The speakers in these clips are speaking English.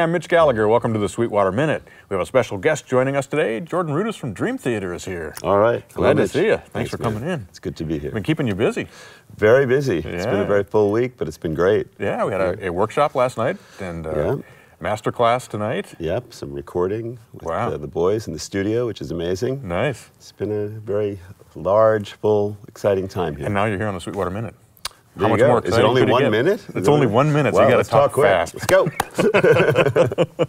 I'm Mitch Gallagher. Welcome to the Sweetwater Minute. We have a special guest joining us today. Jordan Rudess from Dream Theater is here. All right. Glad Hello, to see you. Thanks, Thanks, for man. coming in. It's good to be here. Been keeping you busy. Very busy. It's been a very full week, but it's been great. Yeah, we had a, a workshop last night and uh, Yeah. master class tonight. Yep, some recording with Wow. uh, the boys in the studio, which is amazing. Nice. It's been a very large, full, exciting time here. And now you're here on the Sweetwater Minute. There How much go. more Is it only it one minute? It's only one minute, so Wow, you got to talk, talk fast. Let's go.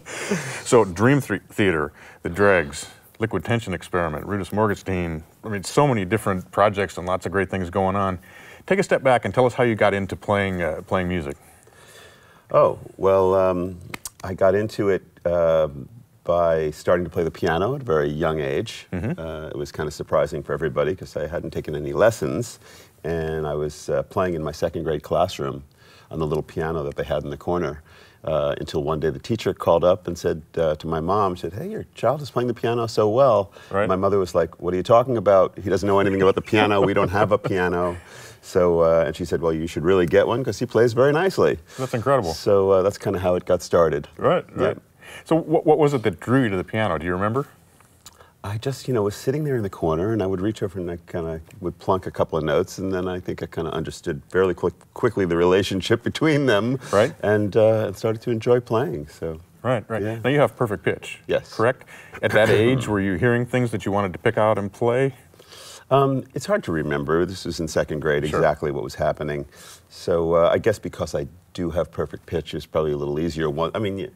So, Dream Theater, The Dregs, Liquid Tension Experiment, Rudess Morgenstein. I mean, so many different projects and lots of great things going on. Take a step back and tell us how you got into playing uh, playing music. oh, well, um, I got into it uh, by starting to play the piano at a very young age. Uh, it was kind of surprising for everybody because I hadn't taken any lessons. And I was uh, playing in my second grade classroom on the little piano that they had in the corner. Uh, until one day the teacher called up and said uh, to my mom, she said, Hey, your child is playing the piano so well. Right. My mother was like, What are you talking about? He doesn't know anything about the piano. We don't have a piano. So, uh, and she said, Well, you should really get one because he plays very nicely. That's incredible. So uh, that's kind of how it got started. Right, right. So, what, what was it that drew you to the piano? Do you remember? I just, you know, was sitting there in the corner and I would reach over and I kind of would plunk a couple of notes and then I think I kind of understood fairly quick, quickly the relationship between them. Right. And, uh, started to enjoy playing. So, Right, right. Yeah. Now you have perfect pitch. Yes. Correct? At that age, were you hearing things that you wanted to pick out and play? um, it's hard to remember. This was in second grade Sure. exactly what was happening. So uh, I guess because I do have perfect pitch, it's probably a little easier. One, I mean,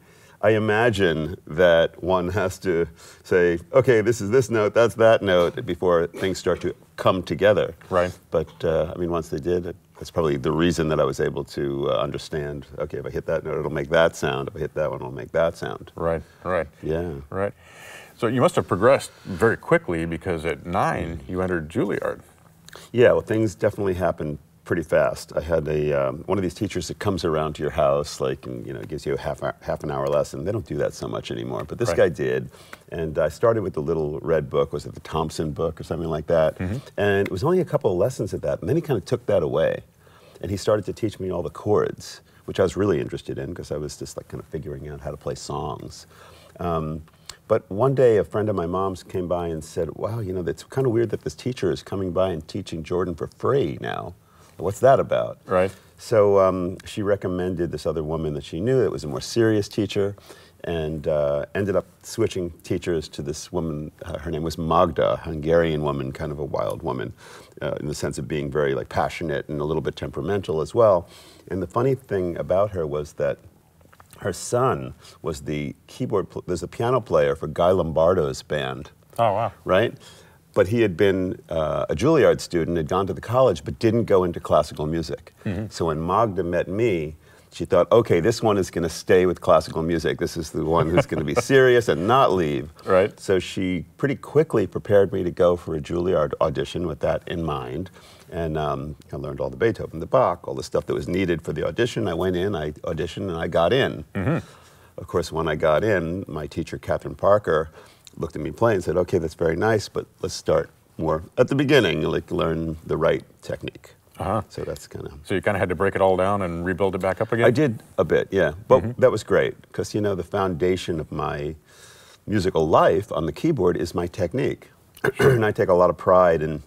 I imagine that one has to say, okay, this is this note, that's that note, before things start to come together. Right. But uh, I mean, once they did, it, that's probably the reason that I was able to uh, understand. Okay, if I hit that note, it'll make that sound. If I hit that one, it'll make that sound. Right, right. Yeah. Right. So you must have progressed very quickly because at nine you entered Juilliard. Yeah. Well, things definitely happened pretty fast. I had a um, one of these teachers that comes around to your house, like, and you know, gives you a half hour, half an hour lesson. They don't do that so much anymore, but this Right. guy did. And I started with the little red book. Was it the Thompson book or something like that? And it was only a couple of lessons at that, and then he kind of took that away, and he started to teach me all the chords, which I was really interested in because I was just like kind of figuring out how to play songs. Um, but one day, a friend of my mom's came by and said, "Wow, you know, it's kind of weird that this teacher is coming by and teaching Jordan for free now. What's that about?" Right. So um, she recommended this other woman that she knew that was a more serious teacher, and uh, ended up switching teachers to this woman. Uh, her name was Magda, a Hungarian woman, kind of a wild woman, uh, in the sense of being very like passionate and a little bit temperamental as well. And the funny thing about her was that her son was the keyboard. There's a piano player for Guy Lombardo's band Oh wow. right? But he had been uh, a Juilliard student, had gone to the college, but didn't go into classical music. So when Magda met me, she thought, okay, this one is going to stay with classical music. This is the one who's going to be serious and not leave. Right. So she pretty quickly prepared me to go for a Juilliard audition with that in mind. And um, I learned all the Beethoven, the Bach, all the stuff that was needed for the audition. I went in, I auditioned, and I got in. Of course, when I got in, my teacher, Catherine Parker, looked at me play and said, okay, that's very nice, but let's start more at the beginning, like learn the right technique. Uh-huh. So that's kind of. So you kind of had to break it all down and rebuild it back up again. I did a bit, yeah. But that was great because, you know, the foundation of my musical life on the keyboard is my technique. and I take a lot of pride in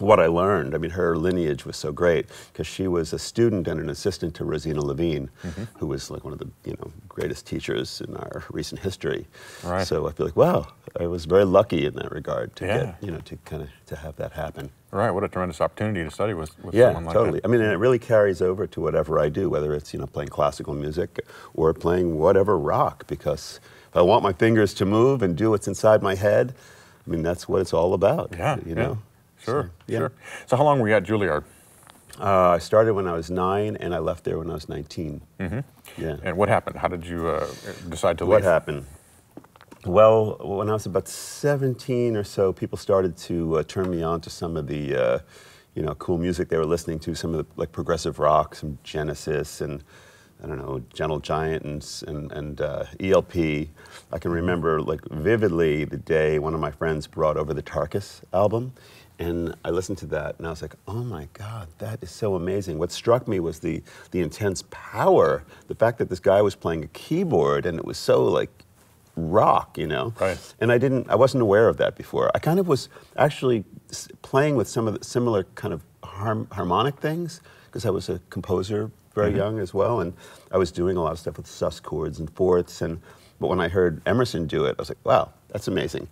what I learned. I mean, her lineage was so great because she was a student and an assistant to Rosina Lhévinne, mm-hmm. who was like one of the you know greatest teachers in our recent history. Right. So I feel like wow, I was very lucky in that regard to Yeah. get you know to kind of to have that happen. Right. What a tremendous opportunity to study with, with Yeah, someone like totally. that. I mean, and it really carries over to whatever I do, whether it's you know playing classical music or playing whatever rock. Because if I want my fingers to move and do what's inside my head, I mean that's what it's all about. Yeah. you yeah. Sure. So, yeah. Sure. So how long were you at Juilliard? Uh, I started when I was nine, and I left there when I was 19. Mm-hmm. Yeah. And what happened? How did you uh, decide to What leave? What happened? Well, when I was about 17 or so, people started to uh, turn me on to some of the, uh, you know, cool music they were listening to, some of the like progressive rock, some Genesis, and I don't know, Gentle Giant and, and, and uh, ELP. I can remember like vividly the day one of my friends brought over the Tarkus album. And I listened to that and I was like, oh my God, that is so amazing. What struck me was the, the intense power, the fact that this guy was playing a keyboard and it was so like rock, you know? Right. And I didn't, I wasn't aware of that before. I kind of was actually playing with some of the similar kind of harm, harmonic things because I was a composer very mm-hmm. young as well, and I was doing a lot of stuff with sus chords and fourths. And but when I heard Emerson do it, I was like, wow, that's amazing.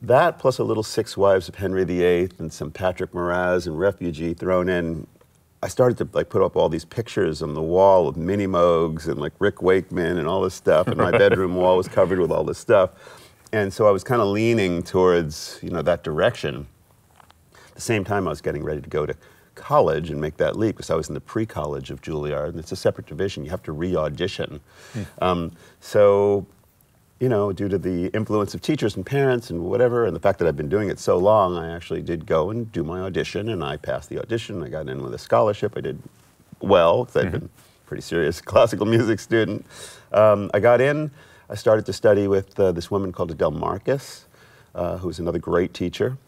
That plus a little Six Wives of Henry VIII and some Patrick Moraz and Refugee thrown in. I started to like put up all these pictures on the wall of Mini Moogs and like Rick Wakeman and all this stuff, and my bedroom wall was covered with all this stuff. And so I was kind of leaning towards you know that direction. At the same time, I was getting ready to go to college and make that leap because I was in the pre-college of Juilliard, and it's a separate division. You have to re-audition. Um, so, you know, due to the influence of teachers and parents and whatever, and the fact that I've been doing it so long, I actually did go and do my audition, and I passed the audition. I got in with a scholarship. I did well because I'd been a pretty serious classical music student. Um, I got in. I started to study with uh, this woman called Adele Marcus, uh, who's another great teacher.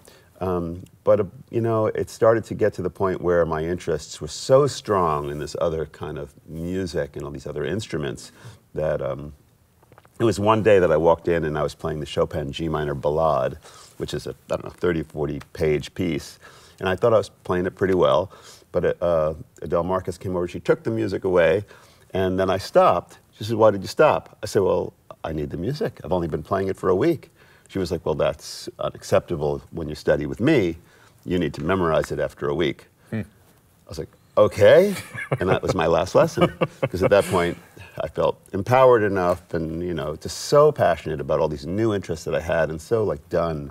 Um, but uh, you know, it started to get to the point where my interests were so strong in this other kind of music and all these other instruments that um, it was one day that I walked in and I was playing the Chopin G minor ballade, which is a, I don't know, 30, 40 page piece. And I thought I was playing it pretty well. But uh, Adele Marcus came over, she took the music away, and then I stopped. She said, Why did you stop? I said, Well, I need the music. I've only been playing it for a week. She was like, Well, that's unacceptable when you study with me. You need to memorize it after a week. I was like, okay. And that was my last lesson. Because at that point, I felt empowered enough and, you know, just so passionate about all these new interests that I had and so like done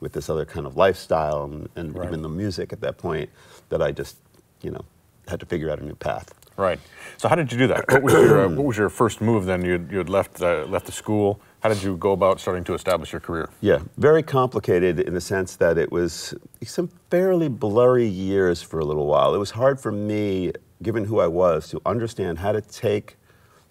with this other kind of lifestyle and, and Right. even the music at that point that I just, you know, had to figure out a new path. Right. So how did you do that? What was your, uh, what was your first move then? You had, you had left, uh, left the school. How did you go about starting to establish your career? Yeah, very complicated in the sense that it was some fairly blurry years for a little while. It was hard for me, given who I was, to understand how to take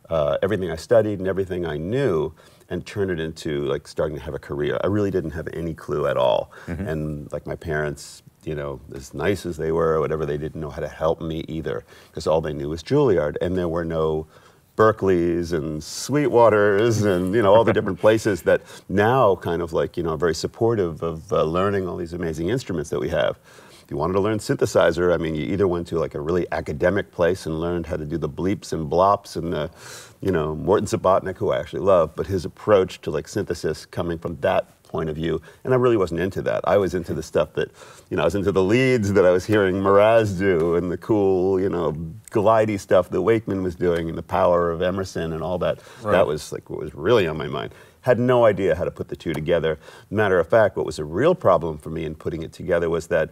uh, everything I studied and everything I knew and turn it into like starting to have a career. I really didn't have any clue at all. And like my parents, you know, as nice as they were, or whatever, they didn't know how to help me either because all they knew was Juilliard and there were no Berklee's and Sweetwaters and you know all the different places that now kind of like you know are very supportive of uh, learning all these amazing instruments that we have. If you wanted to learn synthesizer, I mean, you either went to like a really academic place and learned how to do the bleeps and blops and the, you know, Morton Subotnick, who I actually love, but his approach to like synthesis coming from that point of view, and I really wasn't into that. I was into the stuff that, you know, I was into the leads that I was hearing Moraz do and the cool, you know, glidey stuff that Wakeman was doing and the power of Emerson and all that. Right. That was like what was really on my mind. Had no idea how to put the two together. Matter of fact, what was a real problem for me in putting it together was that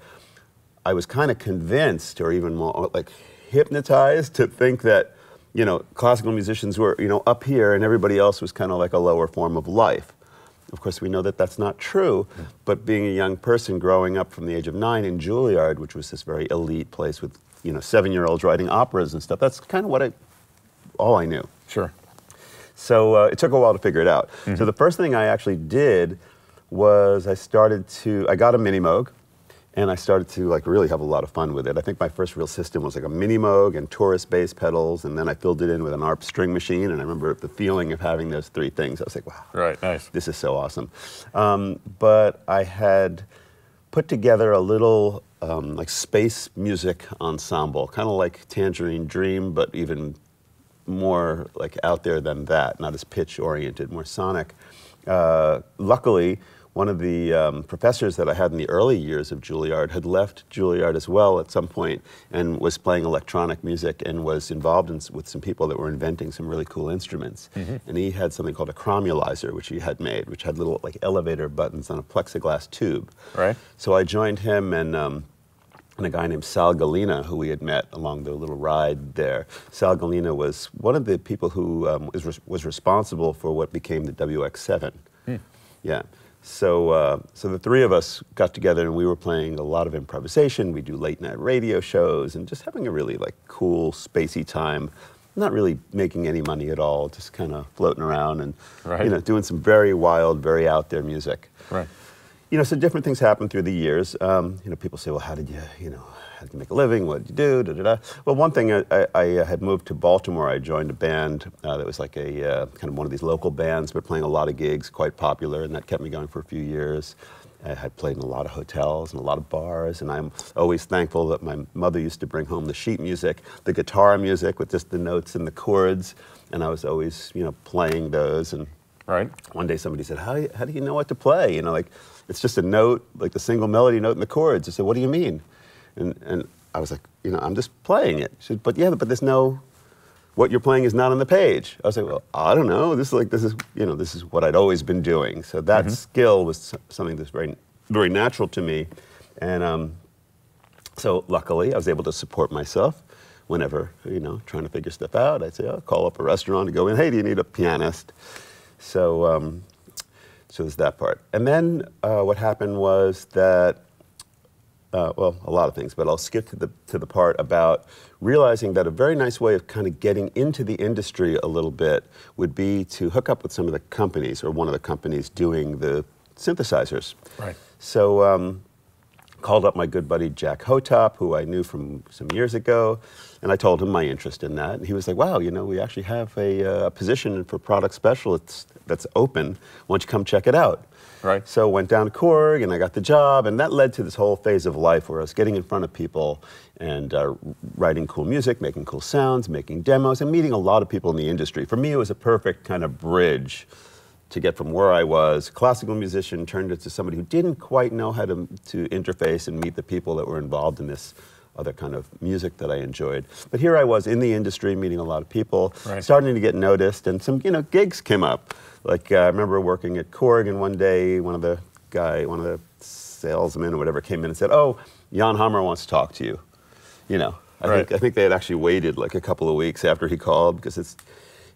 I was kind of convinced, or even more uh, like hypnotized, to think that you know classical musicians were you know up here and everybody else was kind of like a lower form of life. Of course, we know that that's not true. But being a young person growing up from the age of nine in Juilliard, which was this very elite place with you know seven-year-olds writing operas and stuff, that's kind of what I all I knew. Sure. So uh, it took a while to figure it out. So the first thing I actually did was I started to I got a mini Moog, and I started to like really have a lot of fun with it. I think my first real system was like a mini Moog and Taurus bass pedals, and then I filled it in with an ARP string machine. And I remember the feeling of having those three things. I was like, wow, Right. Nice. this is so awesome. Um, but I had put together a little um, like space music ensemble, kind of like Tangerine Dream, but even more like out there than that, not as pitch oriented, more sonic. Uh, luckily, one of the um, professors that I had in the early years of Juilliard had left Juilliard as well at some point and was playing electronic music and was involved in, with some people that were inventing some really cool instruments. And he had something called a chromulizer, which he had made, which had little like elevator buttons on a plexiglass tube. Right. So I joined him and, um, and a guy named Sal Gallina, who we had met along the little ride there. Sal Gallina was one of the people who um, was, was responsible for what became the WX7. Yeah. So, uh, so the three of us got together and we were playing a lot of improvisation. We do late night radio shows and just having a really like cool, spacey time not really making any money at all, just kind of floating around and Right. you know doing some very wild, very out there music. Right. You know, so different things happen through the years. Um, you know, people say, "Well, how did you, you know, how did you make a living? What do you do?" Da, da, da. Well, one thing, I, I, I had moved to Baltimore. I joined a band uh, that was like a uh, kind of one of these local bands, but playing a lot of gigs, quite popular, and that kept me going for a few years. I had played in a lot of hotels and a lot of bars, and I'm always thankful that my mother used to bring home the sheet music, the guitar music with just the notes and the chords, and I was always, you know, playing those and Right. one day somebody said, how do, you, how do you know what to play? You know, like, it's just a note, like the single melody note and the chords. I said, what do you mean? And, and I was like, you know, I'm just playing it. She said, but yeah, but there's no, what you're playing is not on the page. I was like, well, I don't know. This is like, this is, you know, this is what I'd always been doing. So that skill was something that's very, very natural to me. And um, so luckily, I was able to support myself whenever, you know, trying to figure stuff out. I'd say, I'll call up a restaurant and go in, hey, do you need a pianist? So, um, so there's that part. And then uh, what happened was that, uh, well, a lot of things, but I'll skip to the, to the part about realizing that a very nice way of kind of getting into the industry a little bit would be to hook up with some of the companies or one of the companies doing the synthesizers. Right. So, um, called up my good buddy Jack Hotop, who I knew from some years ago, and I told him my interest in that. And he was like, "Wow, you know, we actually have a uh, position for product specialists that's open. Why don't you come check it out?" Right. So I went down to Korg, and I got the job, and that led to this whole phase of life where I was getting in front of people and uh, writing cool music, making cool sounds, making demos, and meeting a lot of people in the industry. For me, it was a perfect kind of bridge to get from where I was, classical musician, turned into somebody who didn't quite know how to, to interface and meet the people that were involved in this other kind of music that I enjoyed. But here I was in the industry, meeting a lot of people, Right. starting to get noticed, and some you know gigs came up. Like uh, I remember working at Korg, and one day one of the guy, one of the salesmen or whatever, came in and said, "Oh, Jan Hammer wants to talk to you." You know, I Right. think I think they had actually waited like a couple of weeks after he called because it's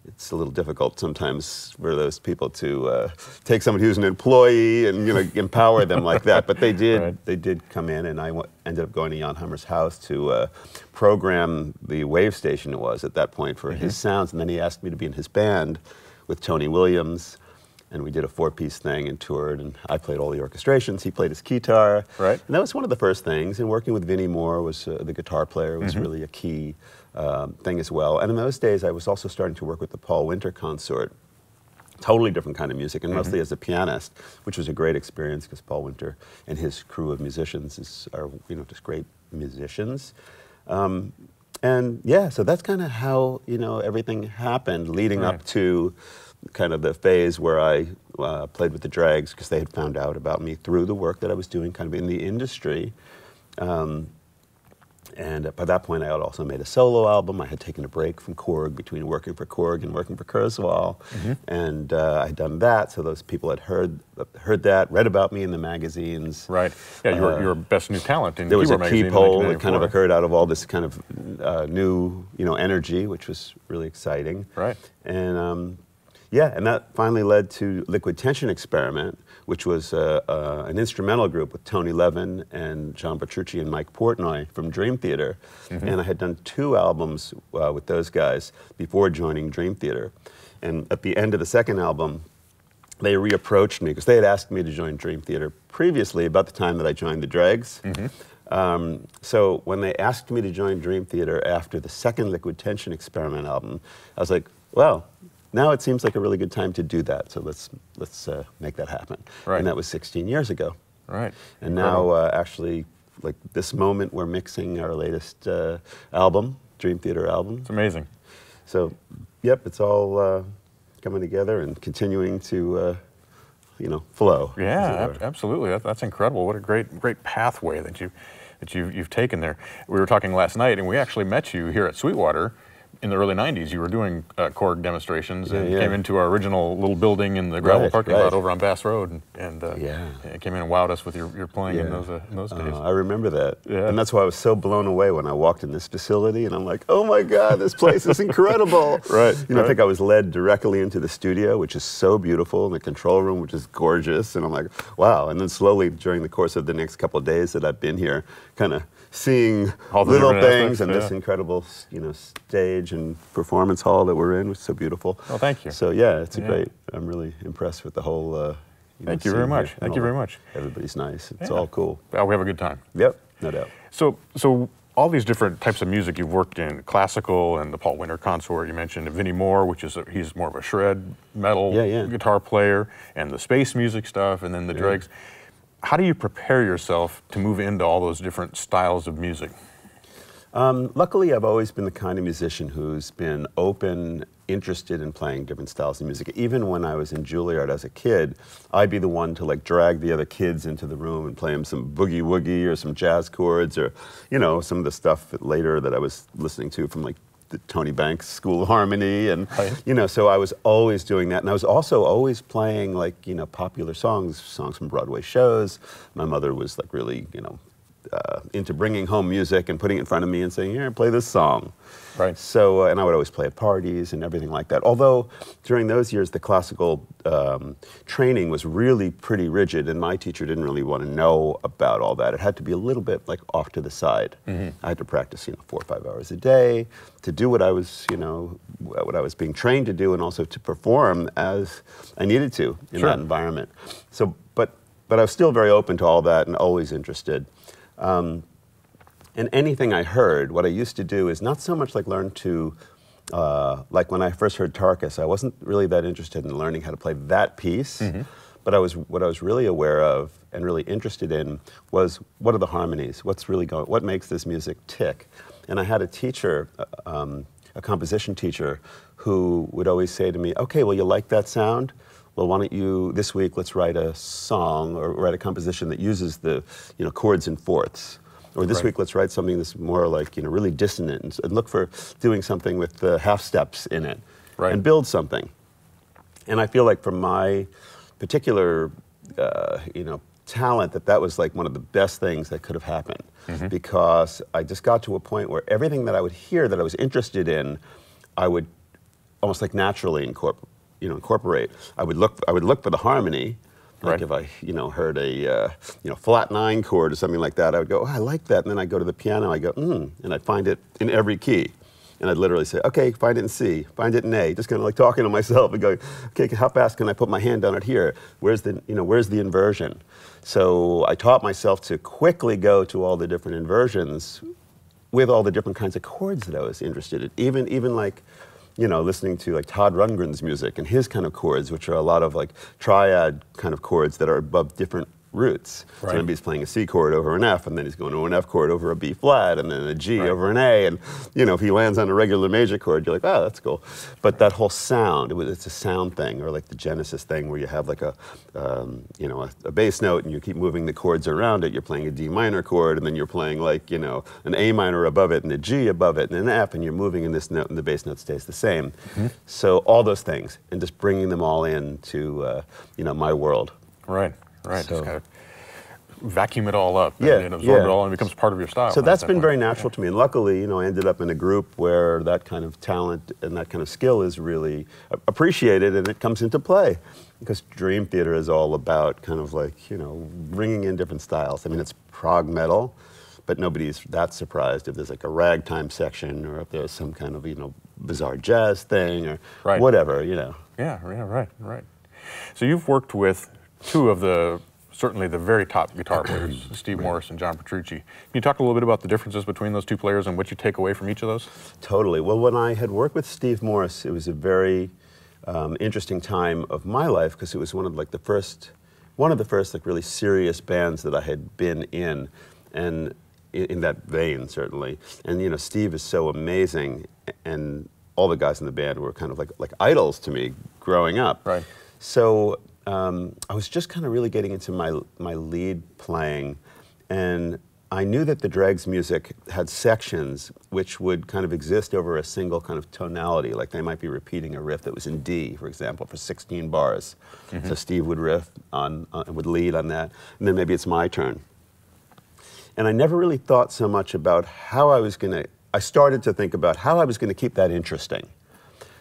it's a little difficult sometimes for those people to uh, take somebody who's an employee and you know empower them like that. But they did. Right. They did come in, and I w- ended up going to Jan Hammer's house to uh, program the Wavestation. It was at that point for his sounds, and then he asked me to be in his band with Tony Williams. And we did a four-piece thing and toured, and I played all the orchestrations. He played his guitar, Right. and that was one of the first things. And working with Vinnie Moore was uh, the guitar player was really a key um, thing as well. And in those days, I was also starting to work with the Paul Winter Consort. Totally different kind of music, and mostly as a pianist, which was a great experience because Paul Winter and his crew of musicians is, are you know just great musicians. Um, and yeah, so that's kind of how you know everything happened, leading Right. up to kind of the phase where I uh, played with the Dregs because they had found out about me through the work that I was doing, kind of in the industry. Um, and by that point, I had also made a solo album. I had taken a break from Korg between working for Korg and working for Kurzweil, and uh, I had done that. So those people had heard heard that, read about me in the magazines. Right. Yeah, you were, Uh, you were best new talent in There was a Keyboard magazine in peephole that kind of occurred out of all this kind of uh, new, you know, energy, which was really exciting. Right. And um, yeah, and that finally led to Liquid Tension Experiment, which was uh, uh, an instrumental group with Tony Levin and John Petrucci and Mike Portnoy from Dream Theater. And I had done two albums uh, with those guys before joining Dream Theater. And at the end of the second album, they reapproached me because they had asked me to join Dream Theater previously, about the time that I joined the Dregs. Um, so when they asked me to join Dream Theater after the second Liquid Tension Experiment album, I was like, well, now it seems like a really good time to do that. So let's let's uh, make that happen. Right. And that was 16 years ago. Right. And now, uh, actually, like this moment, we're mixing our latest uh, album, Dream Theater album. It's amazing. So, yep, it's all uh, coming together and continuing to, uh, you know, flow. Yeah, ab- absolutely. That, that's incredible. What a great, great pathway that you, that you, you've taken there. We were talking last night, and we actually met you here at Sweetwater in the early '90s. You were doing uh, Korg demonstrations and Yeah, yeah. came into our original little building in the gravel Right, parking right. lot over on Bass Road, and, and uh, Yeah. came in and wowed us with your, your playing in those uh, in those days. Uh, I remember that. Yeah. And that's why I was so blown away when I walked in this facility and I'm like, oh my God, this place is incredible. Right, You know, I think I was led directly into the studio, which is so beautiful, and the control room, which is gorgeous. And I'm like, wow. And then slowly during the course of the next couple of days that I've been here, kind of seeing All the little things and this incredible, you know, stage and performance hall that we're in, which is so beautiful. Oh, thank you. So yeah, it's a Yeah. great. I'm really impressed with the whole. Uh, you know, Thank you very much. Thank you very much. Everybody's nice. It's Yeah. all cool. We have a good time. Yep, no doubt. So, so all these different types of music you've worked in, classical and the Paul Winter Consort you mentioned, Vinnie Moore, which is a, he's more of a shred metal Yeah, yeah. guitar player, and the space music stuff, and then the dregs. How do you prepare yourself to move into all those different styles of music? Um, luckily, I've always been the kind of musician who's been open, interested in playing different styles of music. Even when I was in Juilliard as a kid, I'd be the one to like drag the other kids into the room and play them some boogie woogie or some jazz chords or, you know, some of the stuff later that I was listening to from like the Tony Banks School of Harmony and Right. you know, so I was always doing that, and I was also always playing like you know popular songs, songs from Broadway shows. My mother was like really you know uh, into bringing home music and putting it in front of me and saying, "Here, play this song." Right. So, uh, and I would always play at parties and everything like that. Although during those years, the classical um, training was really pretty rigid, and my teacher didn't really want to know about all that. It had to be a little bit like off to the side. I had to practice, you know, four or five hours a day to do what I was, you know, what I was being trained to do, and also to perform as I needed to in Sure. that environment. So, but but I was still very open to all that and always interested. And anything I heard, what I used to do is not so much like learn to, uh, like when I first heard Tarkus, I wasn't really that interested in learning how to play that piece. But I was, what I was really aware of and really interested in was what are the harmonies? What's really going? What makes this music tick? And I had a teacher, uh, um, a composition teacher, who would always say to me, "Okay, well, you like that sound? Well, why don't you this week? Let's write a song or write a composition that uses the, you know, chords and fourths." Or this Right. week, let's write something that's more like you know really dissonant, and, and look for doing something with the half steps in it, Right. and build something. And I feel like from my particular, uh, you know, talent, that that was like one of the best things that could have happened, because I just got to a point where everything that I would hear that I was interested in, I would almost like naturally incorporate. You know, incorporate. I would look. I would look for the harmony. Like Right. if I, you know, heard a, uh, you know, flat nine chord or something like that, I would go, oh, I like that. And then I'd go to the piano, I go, hmm, and I'd find it in every key. And I'd literally say, okay, find it in C, find it in A, just kind of like talking to myself and going, okay, how fast can I put my hand on it here? Where's the, you know, where's the inversion? So I taught myself to quickly go to all the different inversions with all the different kinds of chords that I was interested in. Even, even like, you know, listening to like Todd Rundgren's music and his kind of chords, which are a lot of like triad kind of chords that are above different roots. Right. So maybe he's playing a C chord over an F, and then he's going to an F chord over a B flat, and then a G Right. over an A, and you know, if he lands on a regular major chord, you're like, oh, that's cool. But that whole sound, it was, it's a sound thing, or like the Genesis thing, where you have like a, um, you know, a, a bass note, and you keep moving the chords around it. You're playing a D minor chord, and then you're playing like, you know, an A minor above it, and a G above it, and an F, and you're moving in this note, and the bass note stays the same. Mm-hmm. So all those things, and just bringing them all into, uh, you know, my world. Right, right. So- Just kind of vacuum it all up Yeah, and, absorb yeah. it all and it becomes part of your style. So at that's that been very natural to me, and luckily, you know, I ended up in a group where that kind of talent and that kind of skill is really appreciated, and it comes into play. Because Dream Theater is all about kind of like you know bringing in different styles. I mean, it's prog metal, but nobody's that surprised if there's like a ragtime section or if there's some kind of you know bizarre jazz thing or Right. whatever. You know. Yeah, yeah, right, right. So you've worked with two of the certainly the very top guitar players, Steve Morse and John Petrucci. Can you talk a little bit about the differences between those two players and what you take away from each of those? Totally. Well, when I had worked with Steve Morse, it was a very um, interesting time of my life because it was one of like the first, one of the first like really serious bands that I had been in, and in, in that vein certainly. And you know, Steve is so amazing, and all the guys in the band were kind of like like idols to me growing up. Right. So um, I was just kind of really getting into my my lead playing, and I knew that the Dregs music had sections which would kind of exist over a single kind of tonality. Like they might be repeating a riff that was in D, for example, for 16 bars. So Steve would riff on, on would lead on that, and then maybe it's my turn. And I never really thought so much about how I was going to. I started to think about how I was going to keep that interesting.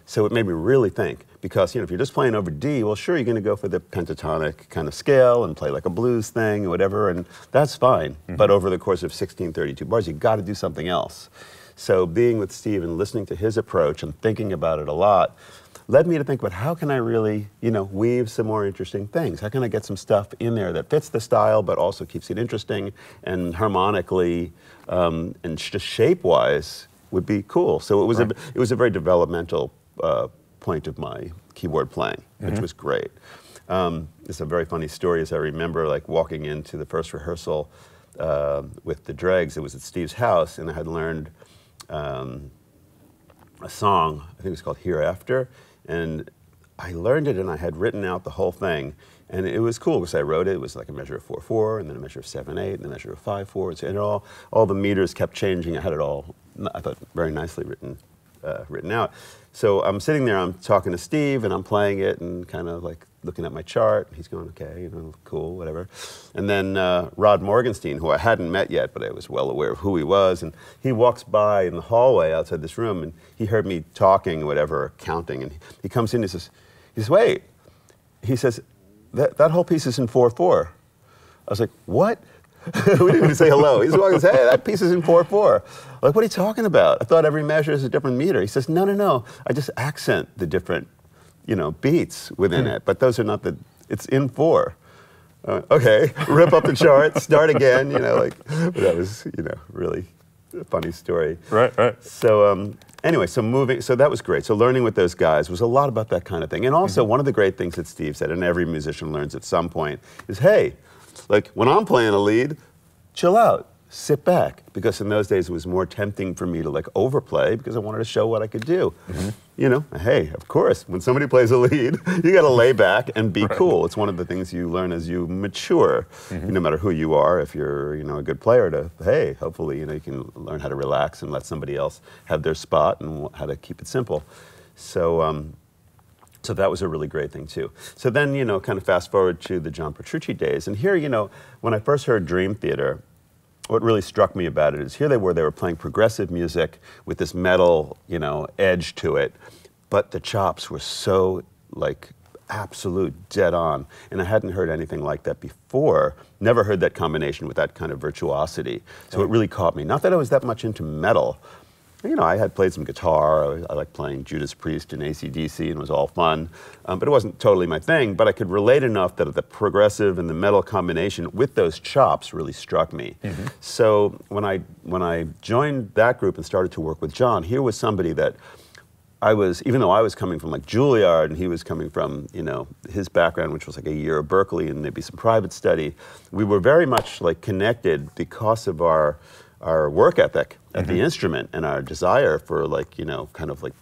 So it made me really think because you know if you're just playing over D, well, sure you're going to go for the pentatonic kind of scale and play like a blues thing or whatever, and that's fine. Mm-hmm. But over the course of 1632 bars, you've got to do something else. So being with Steve and listening to his approach and thinking about it a lot led me to think about how can I really, you know, weave some more interesting things? How can I get some stuff in there that fits the style but also keeps it interesting and harmonically um, and just shape-wise would be cool. So it was right. a it was a very developmental uh, point of my keyboard playing, which mm-hmm. was great. Um, it's a very funny story as I remember like walking into the first rehearsal uh, with the Dregs. It was at Steve's house, and I had learned um, a song. I think it was called Hereafter, and I learned it, and I had written out the whole thing. And it was cool because I wrote it. It was like a measure of four four, and then a measure of seven eight, and then a measure of five four. And all all the meters kept changing. I had it all. I thought very nicely written uh, written out. So I'm sitting there, I'm talking to Steve, and I'm playing it, and kind of like looking at my chart. He's going, okay, you know, cool, whatever. And then uh, Rod Morgenstein, who I hadn't met yet, but I was well aware of who he was, and he walks by in the hallway outside this room, and he heard me talking, whatever, counting, and he comes in. He says, he says, wait. He says, that that whole piece is in four four. I was like, what? we didn't even say hello. He's walking, hey, that piece is in 4-4. Like, what are you talking about? I thought every measure is a different meter. He says, no, no, no. I just accent the different, you know, beats within mm. it. But those are not the, it's in 4. Uh, okay, rip up the chart, start again, you know, like, that was, you know, really a funny story. Right, right. So, um, anyway, so moving, so that was great. So learning with those guys was a lot about that kind of thing. And also, mm-hmm. one of the great things that Steve said, and every musician learns at some point, is hey, like when I'm playing a lead, chill out, sit back. Because in those days it was more tempting for me to like overplay because I wanted to show what I could do. Mm-hmm. You know, hey, of course, when somebody plays a lead, you got to lay back and be right. cool. It's one of the things you learn as you mature. Mm-hmm. No matter who you are, if you're you know a good player, to hey, hopefully you know you can learn how to relax and let somebody else have their spot and how to keep it simple. So. Um, so that was a really great thing too. So then, you know, kind of fast forward to the John Petrucci days. And here, you know, when I first heard Dream Theater, what really struck me about it is here they were, they were playing progressive music with this metal, you know, edge to it, but the chops were so like absolute dead on. And I hadn't heard anything like that before. Never heard that combination with that kind of virtuosity. So it really caught me. Not that I was that much into metal, you know, I had played some guitar. I, I liked playing Judas Priest and ACDC, and it was all fun. Um, but it wasn't totally my thing. But I could relate enough that the progressive and the metal combination with those chops really struck me. Mm-hmm. So when I when I joined that group and started to work with John, here was somebody that I was, even though I was coming from like Juilliard and he was coming from, you know, his background, which was like a year of Berklee and maybe some private study, we were very much like connected because of our our work ethic at mm-hmm. the instrument and our desire for like you know kind of like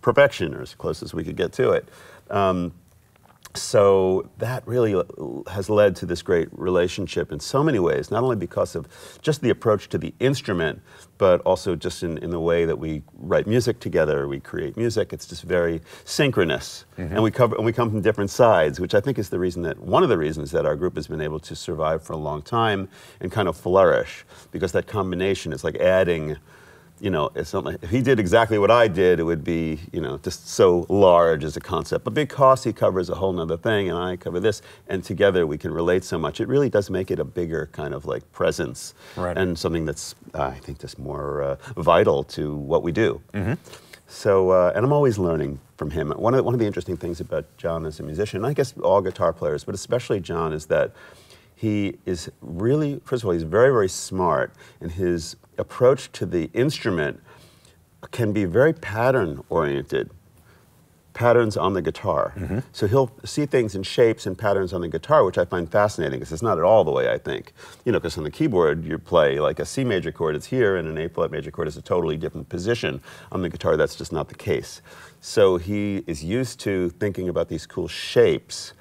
perfection or as close as we could get to it. Um, so that really has led to this great relationship in so many ways, not only because of just the approach to the instrument, but also just in, in the way that we write music together, we create music. It's just very synchronous. Mm-hmm. And we cover and we come from different sides, which I think is the reason that one of the reasons that our group has been able to survive for a long time and kind of flourish, because that combination is like adding you know, if he did exactly what I did, it would be, you know, just so large as a concept. But because he covers a whole other thing and I cover this, and together we can relate so much, it really does make it a bigger kind of like presence right. and something that's, uh, I think, just more uh, vital to what we do. Mm-hmm. So, uh, and I'm always learning from him. One of, one of the interesting things about John as a musician, I guess all guitar players, but especially John, is that he is really, first of all, he's very, very smart, and his approach to the instrument can be very pattern oriented. Patterns on the guitar. Mm-hmm. So he'll see things in shapes and patterns on the guitar, which I find fascinating because it's not at all the way I think. You know, because on the keyboard you play like a C major chord is here and an A flat major chord is a totally different position. On the guitar, that's just not the case. So he is used to thinking about these cool shapes.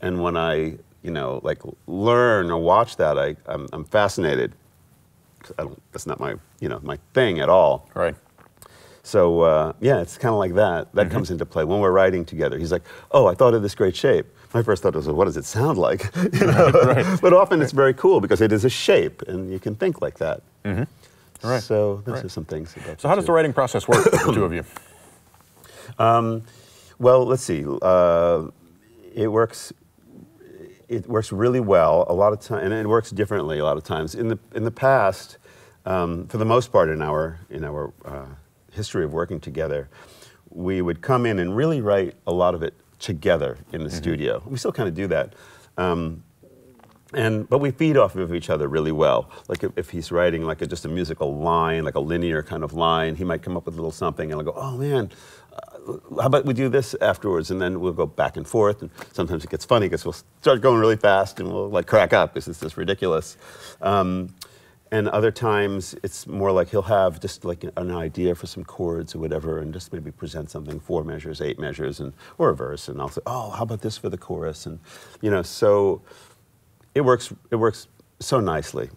And when I you know, like learn or watch that, I, I'm, I'm fascinated. I don't, that's not my, you know, my thing at all. Right. So uh, yeah, it's kind of like that. That mm-hmm. comes into play when we're writing together. He's like, "Oh, I thought of this great shape." My first thought was, "What does it sound like?" you know? right, right. But often right. it's very cool because it is a shape, and you can think like that. Mm-hmm. Right. So those are some things. so how does the writing process work for the two of you? Um, well, let's see. Uh, it works. It works really well. A lot of time, and it works differently a lot of times. In the in the past, um, for the most part, in our in our uh, history of working together, we would come in and really write a lot of it together in the studio. We still kind of do that. Um, and but we feed off of each other really well. Like if, if he's writing like a, just a musical line, like a linear kind of line, he might come up with a little something, and I'll go, "Oh man, how about we do this afterwards?" And then we'll go back and forth. And sometimes it gets funny because we'll start going really fast and we'll like crack up because it's just ridiculous. Um, and other times it's more like he'll have just like an idea for some chords or whatever, and just maybe present something four measures, eight measures, and or a verse, and I'll say, "Oh, how about this for the chorus?" And you know, so it works. It works so nicely,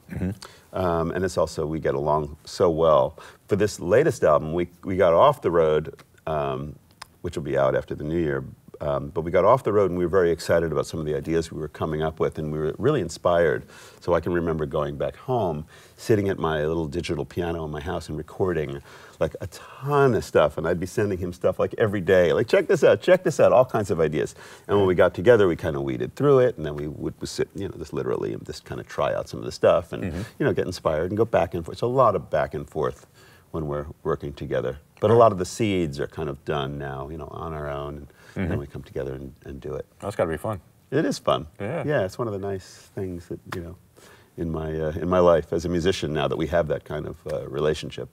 um, and it's also we get along so well. For this latest album, we we got off the road, um, which will be out after the new year. Um, but we got off the road and we were very excited about some of the ideas we were coming up with, and we were really inspired. So I can remember going back home, sitting at my little digital piano in my house and recording like a ton of stuff. And I'd be sending him stuff like every day, like check this out, check this out, all kinds of ideas. And when we got together, we kind of weeded through it, and then we would sit, you know, just literally and just kind of try out some of the stuff, and you know, get inspired and go back and forth. It's a lot of back and forth when we're working together. But a lot of the seeds are kind of done now, you know, on our own, and then we come together and, and do it. That's got to be fun. It is fun. Yeah. Yeah, it's one of the nice things that you know, in my uh, in my life as a musician now that we have that kind of uh, relationship.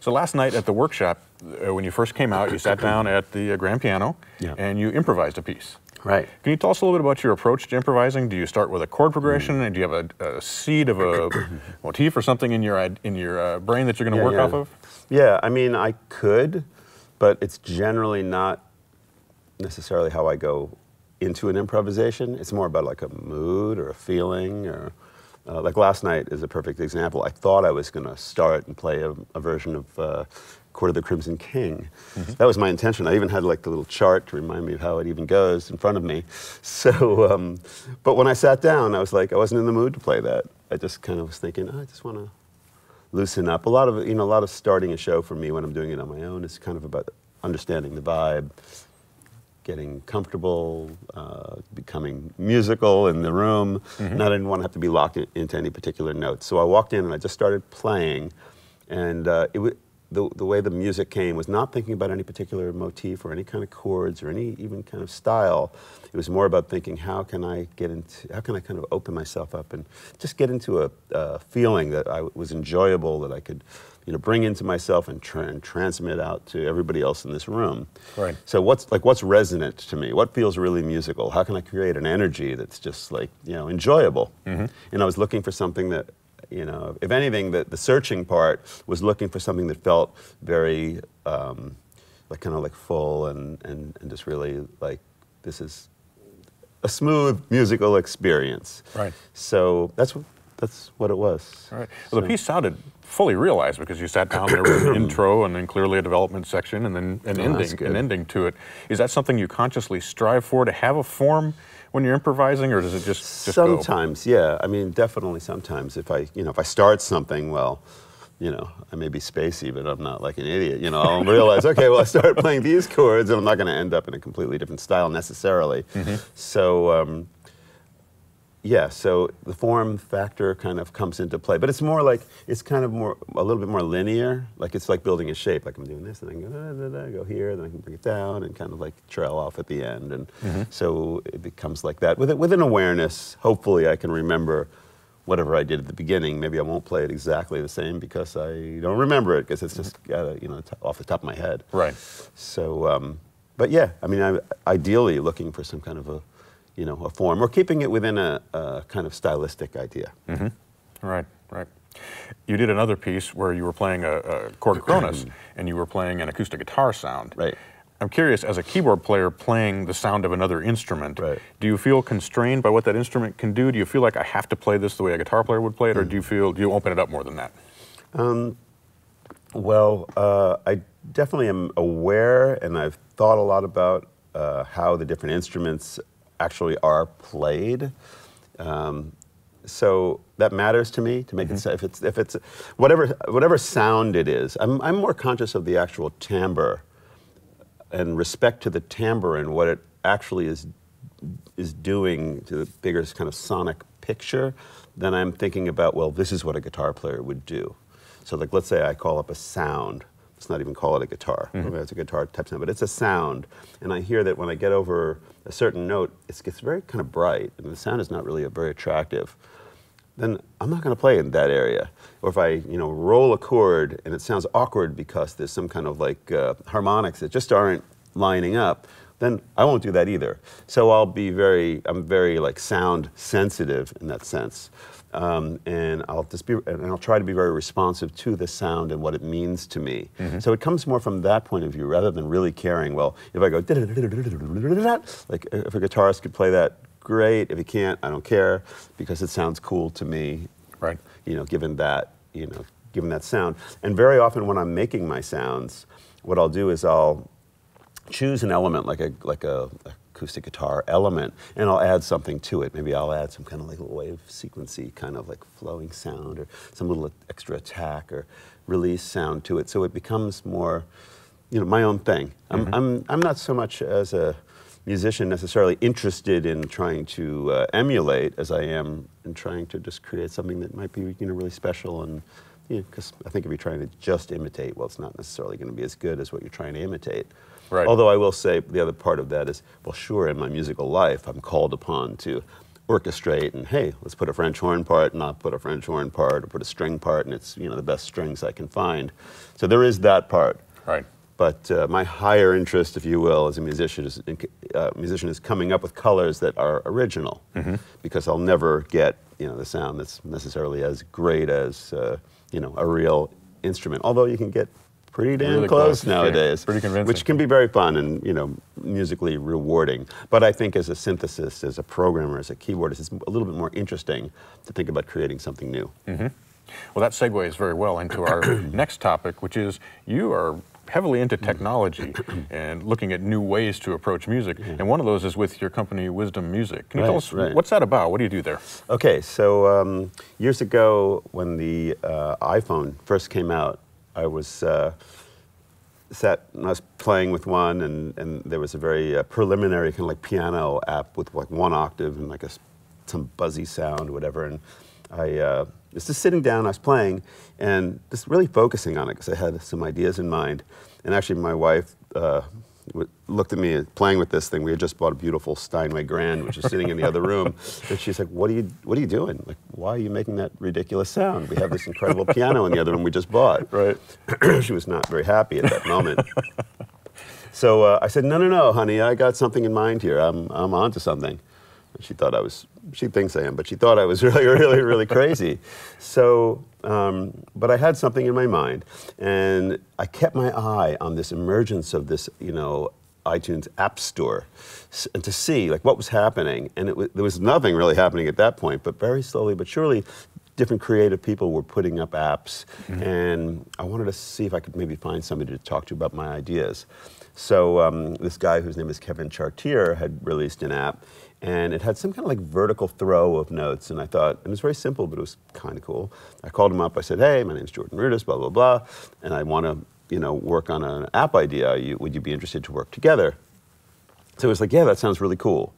So last night at the workshop, uh, when you first came out, you sat down at the uh, grand piano Yeah. and you improvised a piece. Right. Can you tell us a little bit about your approach to improvising? Do you start with a chord progression, and do you have a, a seed of a motif or something in your in your uh, brain that you're going to Yeah, work yeah. off of? Yeah, I mean, I could, but it's generally not necessarily how I go into an improvisation. It's more about like a mood or a feeling or. Uh, like last night is a perfect example. I thought I was going to start and play a, a version of uh, Court of the Crimson King. That was my intention. I even had like the little chart to remind me of how it even goes in front of me. So, um, but when I sat down, I was like, I wasn't in the mood to play that. I just kind of was thinking, oh, I just want to loosen up. A lot of you know, a lot of starting a show for me when I'm doing it on my own is kind of about understanding the vibe, getting comfortable, uh, becoming musical in the room. And I didn't want to have to be locked in, into any particular notes. So I walked in and I just started playing, and uh, it wa the, the way the music came was not thinking about any particular motif or any kind of chords or any even kind of style. It was more about thinking how can I get into, how can I kind of open myself up and just get into a, a feeling that I was enjoyable, that I could, you know, bring into myself and, tra- and transmit out to everybody else in this room. Right. So what's like what's resonant to me? What feels really musical? How can I create an energy that's just like you know enjoyable? Mm-hmm. And I was looking for something that you know, if anything, the, the searching part was looking for something that felt very um, like kind of like full and, and and just really like this is a smooth musical experience. Right. So that's what that's what it was. All right. Well, the piece sounded fully realized because you sat down there with an intro and then clearly a development section and then an Oh, ending, an ending to it. Is that something you consciously strive for to have a form when you're improvising, or does it just, just go? sometimes, yeah. I mean, definitely sometimes. If I, you know, if I start something, well, you know, I may be spacey, but I'm not like an idiot. You know, I'll realize, okay, well, I started playing these chords, and I'm not going to end up in a completely different style necessarily. Mm-hmm. So, um, yeah. So the form factor kind of comes into play, but it's more like it's kind of more a little bit more linear. Like it's like building a shape. Like I'm doing this, and I can go, da, da, da, go here, then I can bring it down, and kind of like trail off at the end. And Mm-hmm. so it becomes like that with it, with an awareness. Hopefully, I can remember whatever I did at the beginning. Maybe I won't play it exactly the same because I don't remember it because it's just uh, you know t- off the top of my head. Right. So, um, but yeah, I mean, I'm ideally looking for some kind of a, you know, a form or keeping it within a, a kind of stylistic idea. Right, right. You did another piece where you were playing a, a Korg Kronos and you were playing an acoustic guitar sound. Right. I'm curious, as a keyboard player playing the sound of another instrument, Right. do you feel constrained by what that instrument can do? Do you feel like I have to play this the way a guitar player would play it, or do you feel do you open it up more than that? Well, uh, I definitely am aware, and I've thought a lot about uh, how the different instruments actually are played. Um, so that matters to me to make it. If it's if it's whatever whatever sound it is, I'm I'm more conscious of the actual timbre and respect to the timbre and what it actually is is doing to the bigger kind of sonic picture, then I'm thinking about, well, this is what a guitar player would do. So like let's say I call up a sound. Let's not even call it a guitar. Mm-hmm. It's a guitar type sound, but it's a sound. And I hear that when I get over a certain note, it gets very kind of bright, and the sound is not really very attractive. Then I'm not going to play in that area. Or if I, you know, roll a chord and it sounds awkward because there's some kind of like uh, harmonics that just aren't lining up, then I won't do that either. So I'll be very, I'm very like sound sensitive in that sense. Um, and I'll just be, and I'll try to be very responsive to the sound and what it means to me. Mm-hmm. So it comes more from that point of view rather than really caring. Well, if I go like if a guitarist could play that, great. If he can't, I don't care because it sounds cool to me. Right. You know, given that, you know, given that sound. And very often when I'm making my sounds, what I'll do is I'll choose an element like a like a acoustic guitar element and I'll add something to it. Maybe I'll add some kind of like wave sequency kind of like flowing sound or some little extra attack or release sound to it so it becomes more you know my own thing. I'm, I'm I'm not so much as a musician necessarily interested in trying to uh, emulate as I am in trying to just create something that might be you know really special and because you know, I think if you're trying to just imitate, well, it's not necessarily going to be as good as what you're trying to imitate. Right. Although I will say the other part of that is, well, sure, in my musical life, I'm called upon to orchestrate and hey, let's put a French horn part, and I'll put a French horn part, or put a string part, and it's you know the best strings I can find. So there is that part. Right. But uh, my higher interest, if you will, as a musician is, uh, musician is coming up with colors that are original, mm-hmm. because I'll never get you know the sound that's necessarily as great as uh, you know a real instrument. Although you can get pretty damn really close, close nowadays. Pretty convincing. Which can be very fun and you know musically rewarding. But I think as a synthesist, as a programmer, as a keyboardist, it's a little bit more interesting to think about creating something new. Mm-hmm. Well, that segues very well into our next topic, which is you are heavily into technology and looking at new ways to approach music. Yeah. And one of those is with your company, Wizdom Music. Can you right, tell us right. what's that about? What do you do there? Okay, so um, years ago when the uh, iPhone first came out, I was uh, sat and I was playing with one, and, and there was a very uh, preliminary kind of like piano app with like one octave and like a some buzzy sound, whatever. And I uh, was just sitting down, I was playing, and just really focusing on it because I had some ideas in mind. And actually, my wife uh, looked at me playing with this thing. We had just bought a beautiful Steinway Grand, which is sitting in the other room. And she's like, "What are you? What are you doing? Like, why are you making that ridiculous sound? We have this incredible piano in the other room we just bought." Right. she was not very happy at that moment. so uh, I said, "No, no, no, honey. I got something in mind here. I'm I'm onto something." She thought I was. She thinks I am, but she thought I was really, really, really crazy. So um, but I had something in my mind, and I kept my eye on this emergence of this, you know, iTunes App Store, and to see like what was happening. And it was, there was nothing really happening at that point, but very slowly but surely, different creative people were putting up apps, mm-hmm. and I wanted to see if I could maybe find somebody to talk to about my ideas. So um, this guy whose name is Kevin Chartier had released an app, and it had some kind of like vertical throw of notes. And I thought, and it was very simple, but it was kind of cool. I called him up. I said, "Hey, my name's Jordan Rudess, blah blah blah, and I want to, you know, work on an app idea. You, would you be interested to work together?" So it was like, "Yeah, that sounds really cool."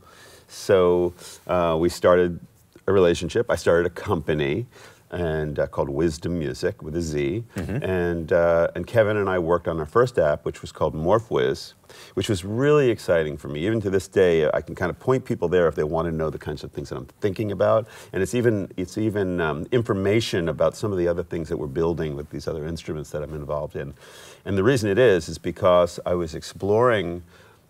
So uh, we started a relationship. I started a company and uh, called Wizdom Music with a Z. Mm-hmm. And, uh, and Kevin and I worked on our first app, which was called MorphWiz, which was really exciting for me. Even to this day, I can kind of point people there if they want to know the kinds of things that I'm thinking about. And it's even, it's even um, information about some of the other things that we're building with these other instruments that I'm involved in. And the reason it is, is because I was exploring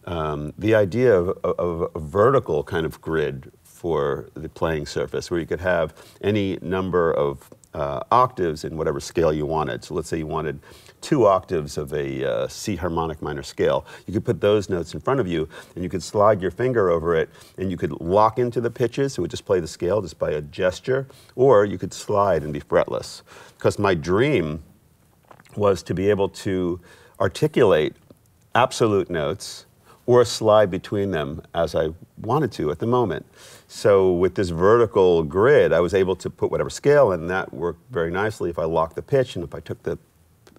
um, the idea of, of, of a vertical kind of grid for the playing surface, where you could have any number of uh, octaves in whatever scale you wanted. So let's say you wanted two octaves of a uh, C harmonic minor scale. You could put those notes in front of you, and you could slide your finger over it, and you could lock into the pitches. So it would just play the scale just by a gesture, or you could slide and be fretless. Because my dream was to be able to articulate absolute notes or slide between them as I wanted to at the moment. So with this vertical grid, I was able to put whatever scale, and that worked very nicely if I locked the pitch, and if I took the,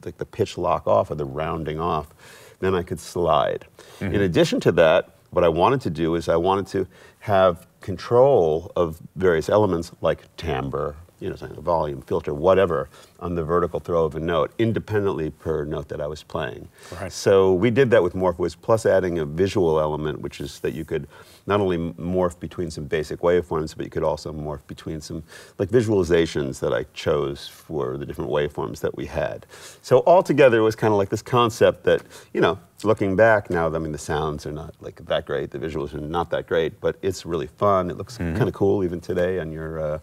the, the pitch lock off or the rounding off, then I could slide. Mm-hmm. In addition to that, what I wanted to do is I wanted to have control of various elements like timbre, you know, a volume, filter, whatever, on the vertical throw of a note, independently per note that I was playing. Right. So we did that with MorphWiz, plus adding a visual element, which is that you could not only morph between some basic waveforms, but you could also morph between some like visualizations that I chose for the different waveforms that we had. So altogether, it was kind of like this concept that, you know, looking back now, I mean, the sounds are not like that great, the visuals are not that great, but it's really fun. It looks kind of cool even today on your uh,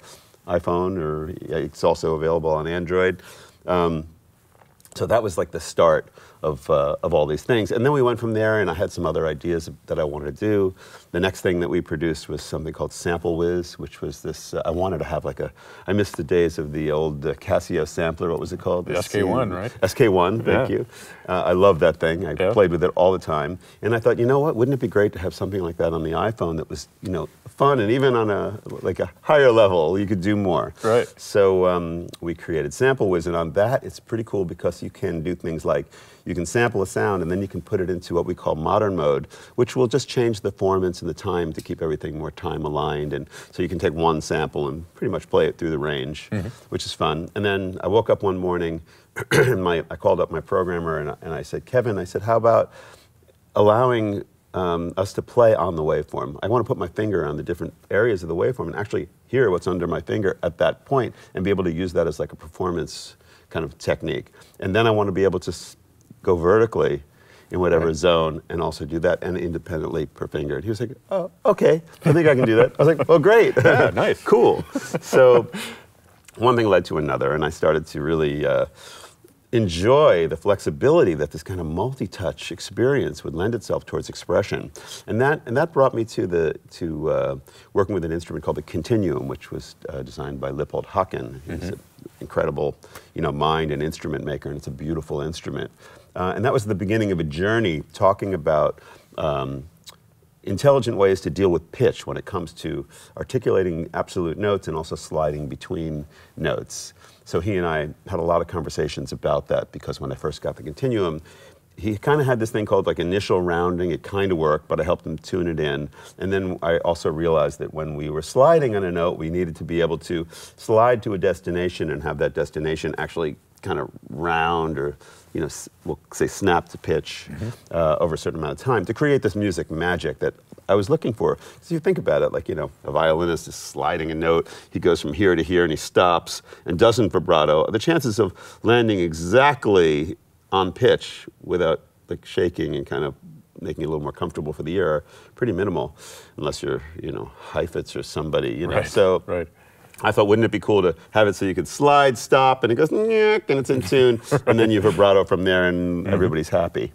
iPhone, or it's also available on Android. Um, so that was like the start of, uh, of all these things. And then we went from there, and I had some other ideas that I wanted to do. The next thing that we produced was something called SampleWiz, which was this. Uh, I wanted to have like a. I missed the days of the old uh, Casio sampler. What was it called? SK1, right? SK1. Thank Yeah. you. Uh, I love that thing. I Yeah. played with it all the time, and I thought, you know what? Wouldn't it be great to have something like that on the iPhone that was, you know, fun and even on a like a higher level, you could do more. Right. So um, we created SampleWiz, and on that, it's pretty cool because you can do things like you can sample a sound and then you can put it into what we call modern mode, which will just change the formants and the time to keep everything more time aligned. And so you can take one sample and pretty much play it through the range, which is fun. And then I woke up one morning, and my, I called up my programmer and I, and I said, Kevin, I said, how about allowing um, us to play on the waveform. I want to put my finger on the different areas of the waveform and actually hear what's under my finger at that point and be able to use that as like a performance kind of technique. And then I want to be able to go vertically in whatever Right. zone and also do that and independently per finger. And he was like, oh, okay, I think I can do that. I was like, well, great. Yeah, nice. cool. So one thing led to another, and I started to really uh, enjoy the flexibility that this kind of multi-touch experience would lend itself towards expression, and that and that brought me to the to uh, working with an instrument called the Continuum, which was uh, designed by Lippold Haken. He's an incredible, you know, mind and instrument maker, and it's a beautiful instrument. Uh, and that was the beginning of a journey talking about. Um, intelligent ways to deal with pitch when it comes to articulating absolute notes and also sliding between notes. So he and I had a lot of conversations about that because when I first got the continuum, he kind of had this thing called like initial rounding. It kind of worked, but I helped him tune it in. And then I also realized that when we were sliding on a note, we needed to be able to slide to a destination and have that destination actually kind of round or you know we'll say snap to pitch uh, over a certain amount of time to create this music magic that I was looking for. So you think about it, like you know, a violinist is sliding a note. He goes from here to here and he stops and doesn't vibrato. The chances of landing exactly on pitch without like shaking and kind of making it a little more comfortable for the ear are pretty minimal, unless you're you know Heifetz or somebody. You know, Right, so. right. I thought, wouldn't it be cool to have it so you could slide, stop, and it goes, and it's in tune, and then you vibrato from there, and everybody's happy.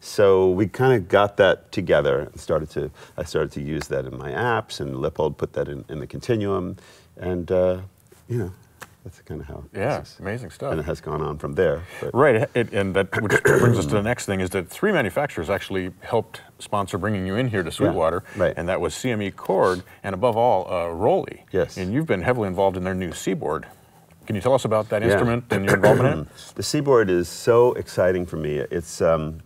So we kind of got that together and started to. I started to use that in my apps, and Lippold put that in, in the Continuum, and uh, you know, that's kind of how. Yeah, is- amazing stuff. And it has gone on from there. but- Right, it, and that which brings us to the next thing is that three manufacturers actually helped sponsor bringing you in here to Sweetwater, right. and that was CME Korg and above all uh, ROLI. Yes. And you've been heavily involved in their new Seaboard. Can you tell us about that Yeah. instrument and your involvement in it? The Seaboard is so exciting for me. It's um,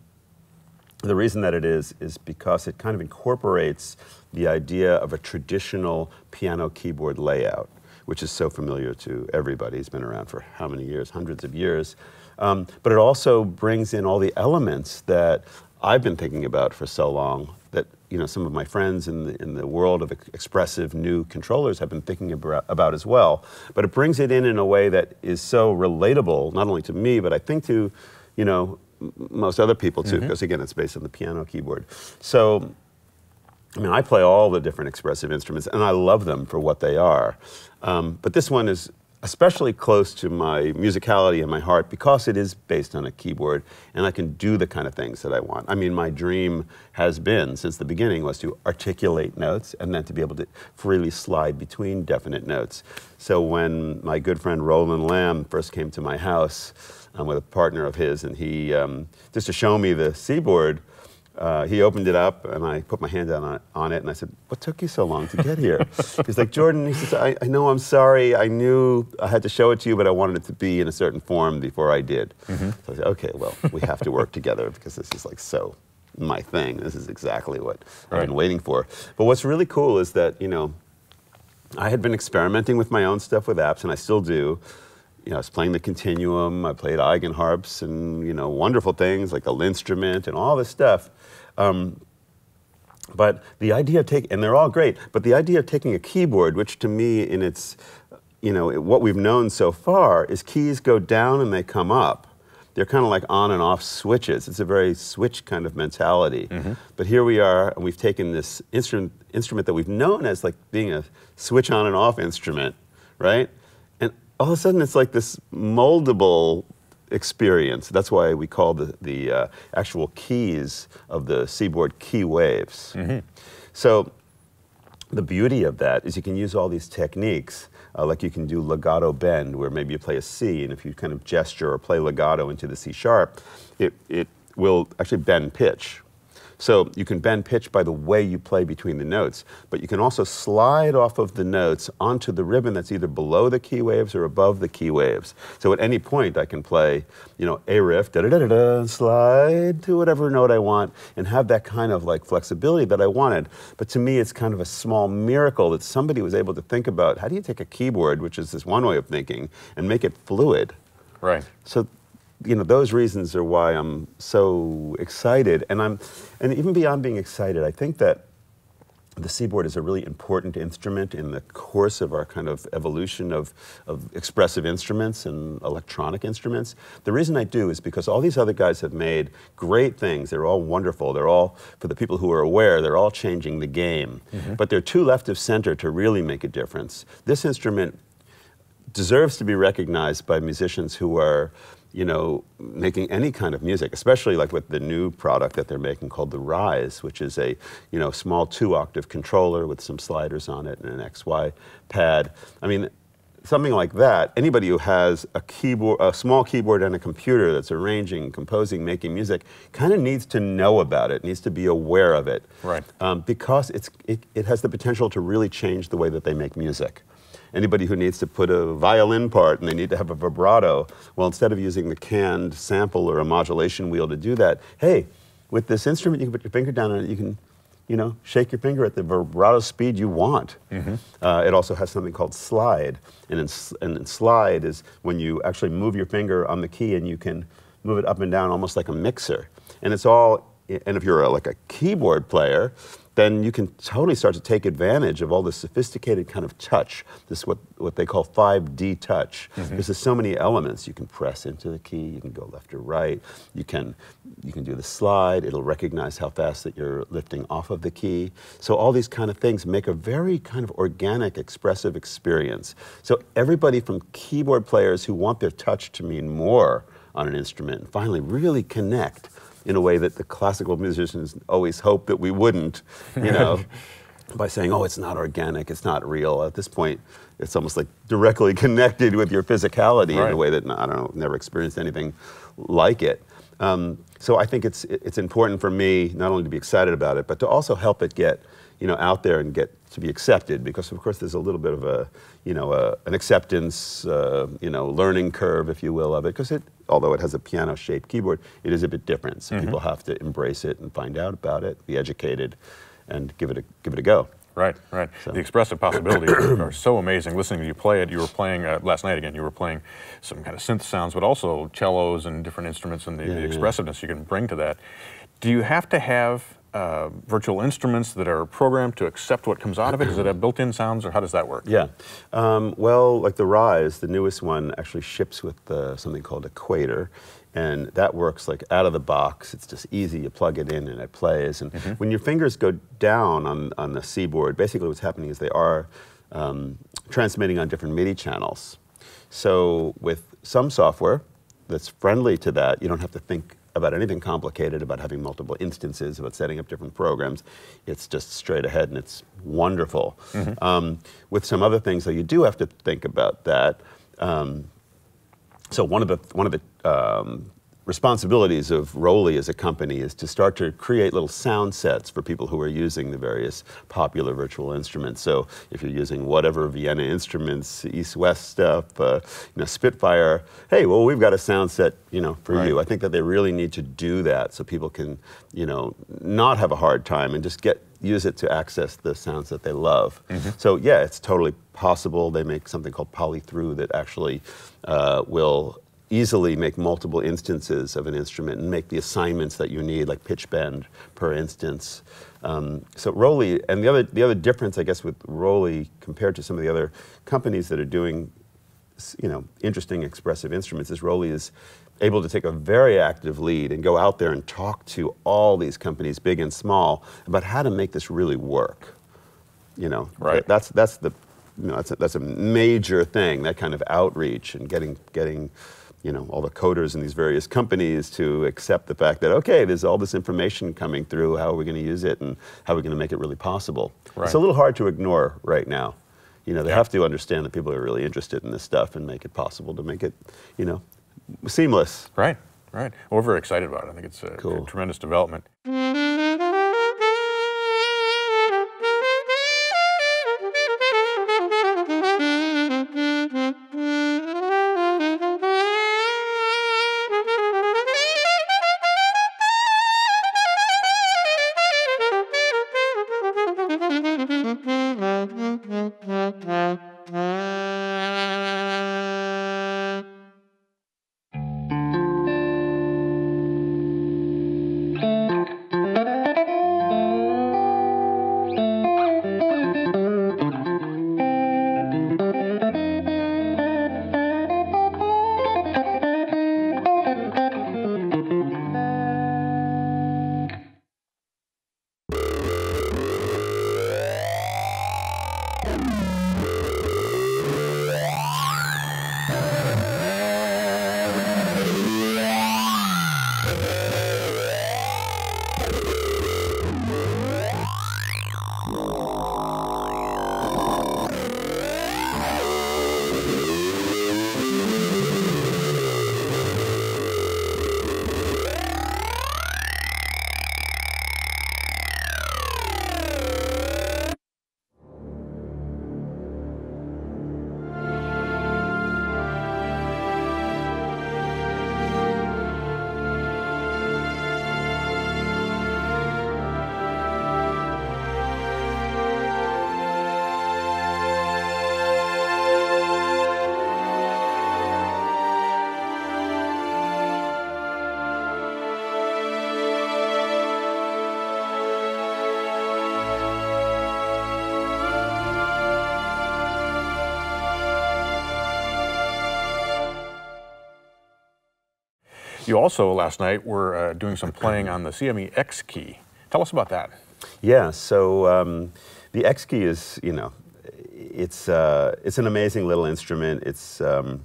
the reason that it is is because it kind of incorporates the idea of a traditional piano keyboard layout, which is so familiar to everybody. It's been around for how many years? Hundreds of years. Um, but it also brings in all the elements that I've been thinking about for so long that you know some of my friends in the, in the world of expressive new controllers have been thinking abra- about as well. But it brings it in in a way that is so relatable, not only to me, but I think to you know m- most other people too, because again, it's based on the piano keyboard. So I mean, I play all the different expressive instruments, and I love them for what they are. Um, but this one is especially close to my musicality and my heart because it is based on a keyboard, and I can do the kind of things that I want. I mean, my dream has been since the beginning was to articulate notes and then to be able to freely slide between definite notes. So when my good friend Roland Lamb first came to my house um, with a partner of his, and he um, just to show me the seaboard uh, he opened it up and I put my hand down on it, on it and I said, What took you so long to get here? He's like, Jordan, he says, I, I know I'm sorry. I knew I had to show it to you, but I wanted it to be in a certain form before I did. So I said, Okay, well, we have to work together because this is like so my thing. This is exactly what I've been waiting for. But what's really cool is that, you know, I had been experimenting with my own stuff with apps, and I still do. You know, I was playing the Continuum. I played eigenharps and you know wonderful things like the LinnStrument and all this stuff. Um, but the idea of taking, and they're all great, but the idea of taking a keyboard, which to me, in its, you know, what we've known so far, is keys go down and they come up. They're kind of like on and off switches. It's a very switch kind of mentality. But here we are, and we've taken this instrument, instrument that we've known as like being a switch on and off instrument, right? And all of a sudden, it's like this moldable experience. That's why we call the, the uh, actual keys of the seaboard key waves. So the beauty of that is you can use all these techniques. Uh, like you can do legato bend, where maybe you play a C, and if you kind of gesture or play legato into the C sharp, it, it will actually bend pitch. So you can bend pitch by the way you play between the notes, but you can also slide off of the notes onto the ribbon that's either below the key waves or above the key waves. So at any point I can play, you know, a riff, da da da da da, slide to whatever note I want, and have that kind of like flexibility that I wanted. But to me, it's kind of a small miracle that somebody was able to think about how do you take a keyboard, which is this one way of thinking, and make it fluid. Right. So, you know, those reasons are why I'm so excited. And I'm, and even beyond being excited, I think that the seaboard is a really important instrument in the course of our kind of evolution of, of expressive instruments and electronic instruments. The reason I do is because all these other guys have made great things. They're all wonderful. They're all, for the people who are aware, they're all changing the game. Mm-hmm. But they're too left of center to really make a difference. This instrument deserves to be recognized by musicians who are, you know, making any kind of music, especially like with the new product that they're making called the Rise, which is a, you know, small two-octave controller with some sliders on it and an XY pad. I mean, something like that. Anybody who has a keyboard, a small keyboard and a computer that's arranging, composing, making music, kind of needs to know about it, needs to be aware of it, Right. um, because it's it, it has the potential to really change the way that they make music. Anybody who needs to put a violin part and they need to have a vibrato, well, instead of using the canned sample or a modulation wheel to do that, hey, with this instrument, you can put your finger down on it, you can, you know, shake your finger at the vibrato speed you want. Uh, it also has something called slide, and in, and in slide is when you actually move your finger on the key and you can move it up and down almost like a mixer. And it's all, and if you're a, like a keyboard player, then you can totally start to take advantage of all this sophisticated kind of touch, this what, what they call 5D touch. Mm-hmm. Because there's so many elements. You can press into the key, you can go left or right, you can, you can do the slide, it'll recognize how fast that you're lifting off of the key. So all these kind of things make a very kind of organic, expressive experience. So everybody from keyboard players who want their touch to mean more on an instrument and finally really connect in a way that the classical musicians always hope that we wouldn't, you know, by saying, oh, it's not organic, it's not real. At this point, it's almost like directly connected with your physicality in a way that, I don't know, never experienced anything like it. Um, so I think it's, it's important for me not only to be excited about it, but to also help it get, you know, out there and get to be accepted because of course there's a little bit of a, you know, a, an acceptance, uh, you know, learning curve, if you will, of it because it, although it has a piano-shaped keyboard, it is a bit different. So people have to embrace it and find out about it, be educated, and give it a, give it a go. Right, right. So- The expressive possibilities are, so amazing. Listening to you play it, you were playing uh, last night again. You were playing some kind of synth sounds, but also cellos and different instruments, and the, Yeah, the yeah. expressiveness you can bring to that. Do you have to have uh, virtual instruments that are programmed to accept what comes out of it? Does it have built-in sounds, or how does that work? Yeah. Um, well, like the Rise, the newest one, actually ships with uh, something called Equator. And that works like out of the box. It's just easy. You plug it in and it plays. And when your fingers go down on, on the seaboard, basically what's happening is they are um, transmitting on different MIDI channels. So with some software that's friendly to that, you don't have to think about anything complicated about having multiple instances, about setting up different programs. It's just straight ahead and it's wonderful. Um, with some other things, though, you do have to think about that. Um, so one of the one of the um, responsibilities of ROLI as a company is to start to create little sound sets for people who are using the various popular virtual instruments. So if you're using whatever Vienna instruments, East West stuff, uh, you know, Spitfire, hey, well, we've got a sound set, you know, for Right. you. I think that they really need to do that so people can, you know, not have a hard time and just get use it to access the sounds that they love. So yeah, it's totally possible. They make something called polythrough that actually uh, will easily make multiple instances of an instrument and make the assignments that you need, like pitch bend per instance. Um, so ROLI, and the other the other difference, I guess, with ROLI compared to some of the other companies that are doing you know, interesting expressive instruments is ROLI is able to take a very active lead and go out there and talk to all these companies, big and small, about how to make this really work. You know, Right. That's that's the you know that's a, that's a major thing. That kind of outreach and getting getting you know all the coders in these various companies to accept the fact that okay, there's all this information coming through. How are we going to use it and how are we going to make it really possible? Right. It's a little hard to ignore right now. You know, they Yeah. have to understand that people are really interested in this stuff and make it possible to make it, you know, seamless. Right, right. Well, we're very excited about it. I think it's a Cool. tremendous development. You also last night were uh, doing some playing on the CME Xkey. Tell us about that. Yeah, so um, the Xkey is, you know, it's, uh, it's an amazing little instrument. It's um,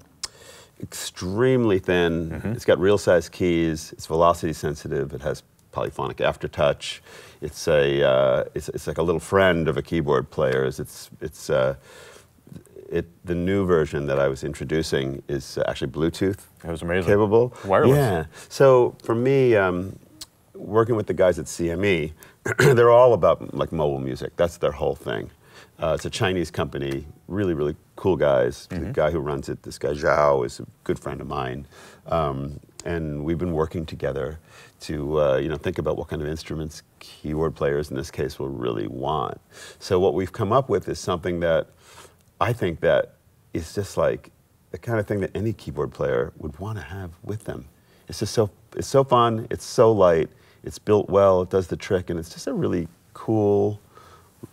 extremely thin. It's got real size keys. It's velocity sensitive. It has polyphonic aftertouch. It's a uh, it's, it's like a little friend of a keyboard player's. It's it's uh, it the new version that I was introducing is actually Bluetooth It was amazing. capable. Wireless. Yeah. So for me, um, working with the guys at CME, they're all about like mobile music. That's their whole thing. Uh, it's a Chinese company, really, really cool guys. Mm-hmm. The guy who runs it, this guy Zhao, is a good friend of mine, um, and we've been working together to uh, you know think about what kind of instruments keyboard players in this case will really want. So what we've come up with is something that I think that it's just like the kind of thing that any keyboard player would want to have with them. It's just so it's so fun. It's so light. It's built well. It does the trick, and it's just a really cool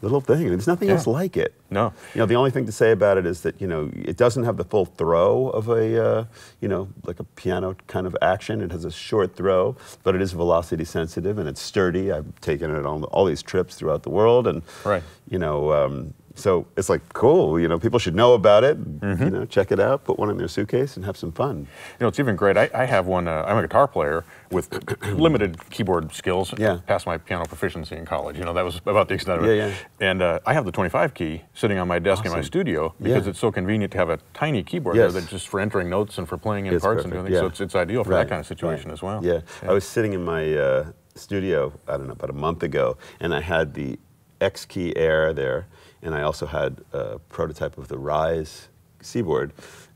little thing. There's nothing Yeah. else like it. No. You know, the only thing to say about it is that you know it doesn't have the full throw of a uh, you know like a piano kind of action. It has a short throw, but it is velocity sensitive and it's sturdy. I've taken it on all these trips throughout the world, and Right. you know, um, so it's like cool. You know, people should know about it. Mm-hmm. You know, check it out. Put one in their suitcase and have some fun. You know, it's even great. I, I have one. Uh, I'm a guitar player with limited keyboard skills. Yeah. Past my piano proficiency in college. You know, that was about the extent of it. Yeah, yeah. And uh, I have the 25 key sitting on my desk in my studio because Yeah. it's so convenient to have a tiny keyboard Yes. there that just for entering notes and for playing in It's parts and doing perfect, things. So it's, it's ideal for Right, that kind of situation right. as well. Yeah. I was sitting in my uh, studio, I don't know, about a month ago, and I had the Xkey Air there, and I also had a prototype of the Rise Seaboard,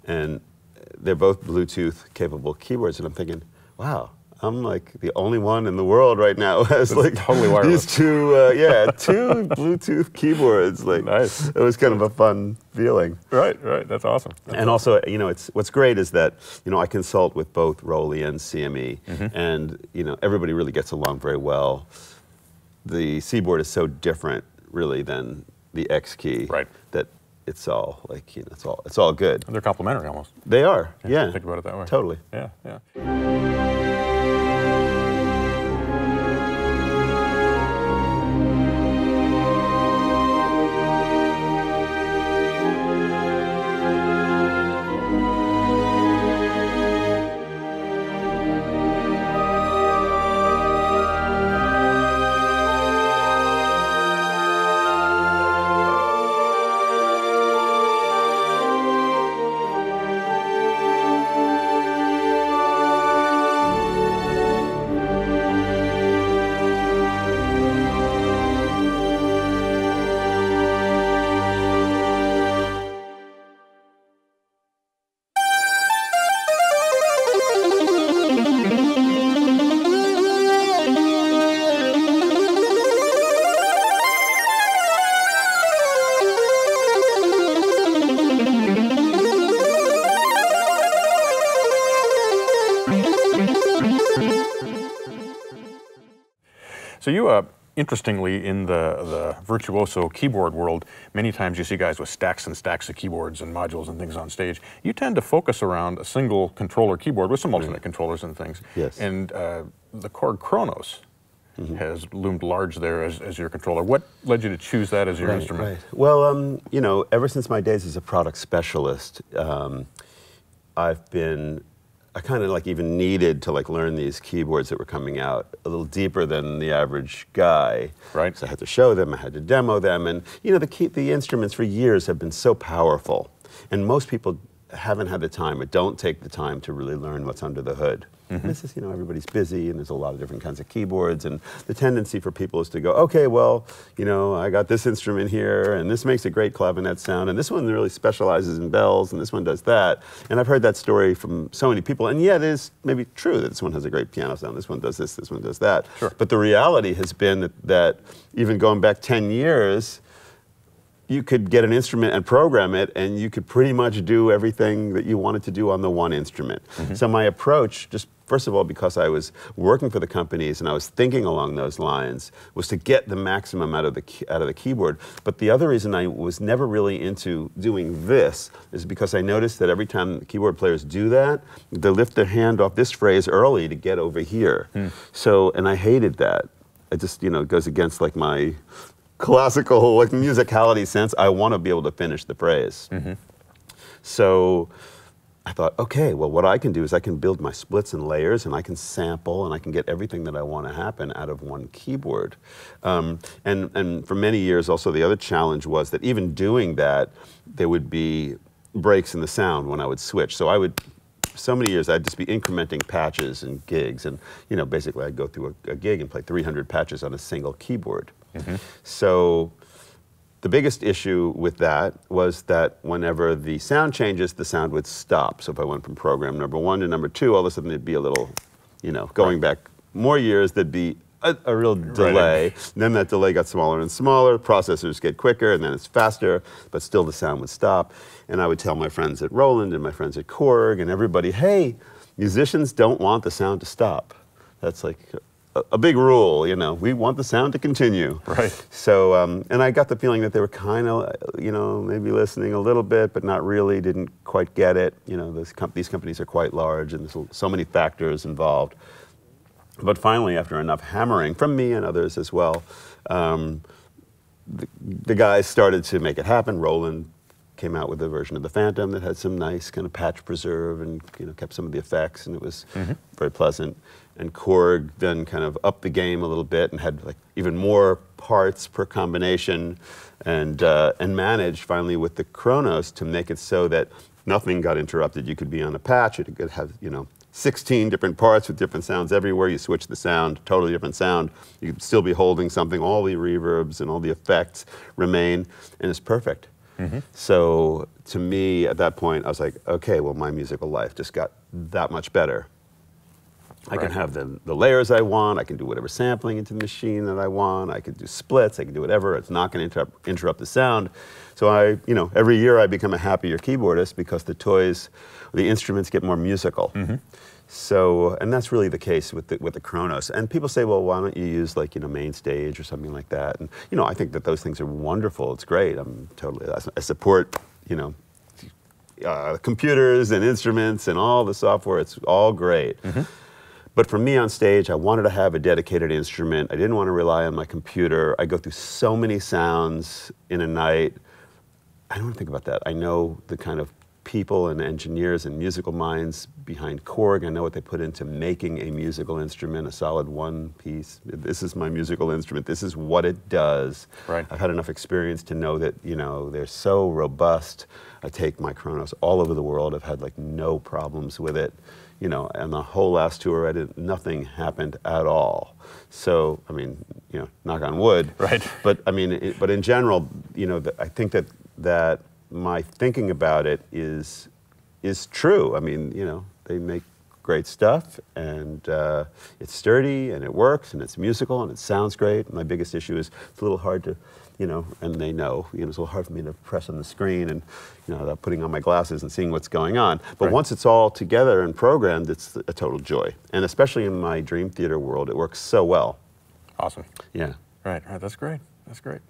and they're both Bluetooth capable keyboards, and I'm thinking, wow. I'm like the only one in the world right now who has like totally wireless. these two, uh, yeah, two Bluetooth keyboards. Like, Nice. it was kind of a fun feeling. Right, right. That's awesome. That's And also, you know, it's what's great is that you know I consult with both ROLI and CME, Mm-hmm. and you know everybody really gets along very well. The Seaboard is so different, really, than the Xkey, Right. That it's all like you know, it's all it's all good. They're complementary almost. They are, yeah. Think about it that way. Totally. Yeah, yeah. Interestingly, in the, the virtuoso keyboard world, many times you see guys with stacks and stacks of keyboards and modules and things on stage. You tend to focus around a single controller keyboard with some alternate controllers and things. Yes. And uh, the Korg Kronos has loomed large there as, as your controller. What led you to choose that as your Right, instrument? right. Well, um, you know, ever since my days as a product specialist, um, I've been, I kind of like even needed to like learn these keyboards that were coming out a little deeper than the average guy. Right. So I had to show them, I had to demo them, and you know, the key, the instruments for years have been so powerful, and most people haven't had the time or don't take the time to really learn what's under the hood. Mm-hmm. This is, you know, everybody's busy and there's a lot of different kinds of keyboards. And the tendency for people is to go, okay, well, you know, I got this instrument here and this makes a great clavinet sound and this one really specializes in bells and this one does that. And I've heard that story from so many people. And yeah, it is maybe true that this one has a great piano sound, this one does this, this one does that. Sure. But the reality has been that, that even going back 10 years, you could get an instrument and program it, and you could pretty much do everything that you wanted to do on the one instrument. Mm-hmm. So my approach, just first of all, because I was working for the companies and I was thinking along those lines, was to get the maximum out of the out of the keyboard. But the other reason I was never really into doing this is because I noticed that every time keyboard players do that, they lift their hand off this phrase early to get over here. Hmm. So, and I hated that. It just, you know, goes against like my classical like musicality sense, I want to be able to finish the phrase. Mm-hmm. So I thought, okay, well, what I can do is I can build my splits and layers, and I can sample, and I can get everything that I want to happen out of one keyboard. Um, and and for many years, also the other challenge was that even doing that, there would be breaks in the sound when I would switch. So I would. So many years, I'd just be incrementing patches and gigs, and you know, basically, I'd go through a, a gig and play 300 patches on a single keyboard. So, the biggest issue with that was that whenever the sound changes, the sound would stop. So if I went from program number one to number two, all of a sudden there'd be a little, you know, going back more years, there'd be a, a real delay. Then that delay got smaller and smaller. Processors get quicker, and then it's faster, but still the sound would stop. And I would tell my friends at Roland and my friends at Korg and everybody, hey, musicians don't want the sound to stop. That's like a, big rule, you know. We want the sound to continue. Right. So, um, and I got the feeling that they were kind of, you know, maybe listening a little bit, but not really, didn't quite get it. You know, this com- these companies are quite large and there's so many factors involved. But finally, after enough hammering from me and others as well, um, the, the guys started to make it happen. Roland came out with a version of the Fantom that had some nice kind of patch preserve and you know kept some of the effects, and it was very pleasant. And Korg then kind of upped the game a little bit and had like even more parts per combination, and uh, and managed finally with the Kronos to make it so that nothing got interrupted. You could be on a patch, it could have you know 16 different parts with different sounds everywhere. You switch the sound, totally different sound. You could still be holding something. All the reverbs and all the effects remain, and it's perfect. So to me, at that point, I was like, okay, well, my musical life just got that much better. I can have the, the layers I want. I can do whatever sampling into the machine that I want. I can do splits. I can do whatever. It's not going to interrupt, interrupt the sound. So I, you know, every year I become a happier keyboardist because the toys, the instruments get more musical. So, and that's really the case with the, with the Kronos. And people say, well, why don't you use like, you know, MainStage or something like that? And, you know, I think that those things are wonderful. It's great. I'm totally, I, support, you know, uh, computers and instruments and all the software. It's all great. But for me on stage, I wanted to have a dedicated instrument. I didn't want to rely on my computer. I go through so many sounds in a night. I don't think about that. I know the kind of people and engineers and musical minds behind Korg. I know what they put into making a musical instrument, a solid one piece. This is my musical instrument. This is what it does. Right. I've had enough experience to know that, you know, they're so robust. I take my Kronos all over the world. I've had like no problems with it. You know, and the whole last tour, I did nothing happened at all. So, I mean, you know, knock on wood. Right. But I mean, it, but in general, you know, the, I think that that my thinking about it is is true. I mean, you know, they make great stuff, and uh, it's sturdy, and it works, and it's musical, and it sounds great. My biggest issue is it's a little hard to, you know, and they know, you know, it's a little hard for me to press on the screen and, you know, without putting on my glasses and seeing what's going on. But Right. once it's all together and programmed, it's a total joy. And especially in my dream theater world, it works so well. Awesome. Yeah. Right, right. That's great. That's great.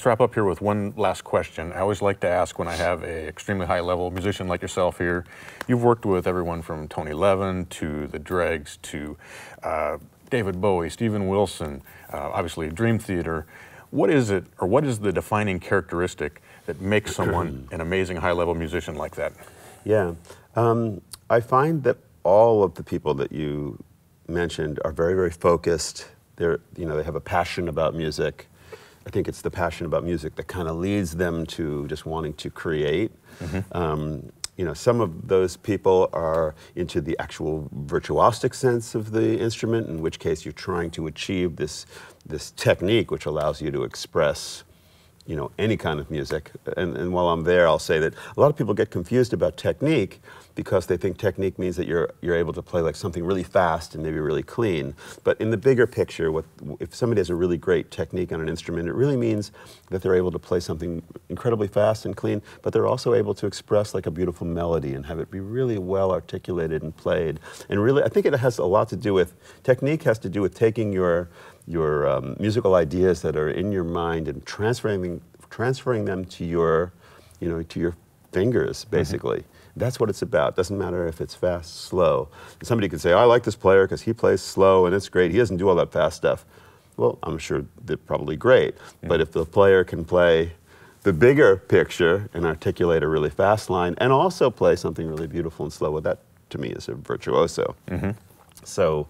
Let's wrap up here with one last question. I always like to ask when I have a extremely high level musician like yourself here. You've worked with everyone from Tony Levin to the Dregs to uh, David Bowie, Steven Wilson, uh, obviously Dream Theater. What is it, or what is the defining characteristic that makes someone an amazing high level musician like that? Yeah. Um, I find that all of the people that you mentioned are very, very focused. They're, you know, they have a passion about music. I think it's the passion about music that kind of leads them to just wanting to create. Um, you know, some of those people are into the actual virtuosic sense of the instrument, in which case you're trying to achieve this, this technique which allows you to express you know, any kind of music. And, and while I'm there, I'll say that a lot of people get confused about technique because they think technique means that you're, you're able to play like something really fast and maybe really clean. But in the bigger picture, what, if somebody has a really great technique on an instrument, it really means that they're able to play something incredibly fast and clean, but they're also able to express like a beautiful melody and have it be really well articulated and played. And really, I think it has a lot to do with, technique has to do with taking your your um, musical ideas that are in your mind and transferring transferring them to your you know to your fingers basically. That's what it's about. Doesn't matter if it's fast slow. And somebody could say i like this player because he plays slow and it's great. He doesn't do all that fast stuff. Well i'm sure they're probably great. But if the player can play the bigger picture and articulate a really fast line and also play something really beautiful and slow well that to me is a virtuoso. So,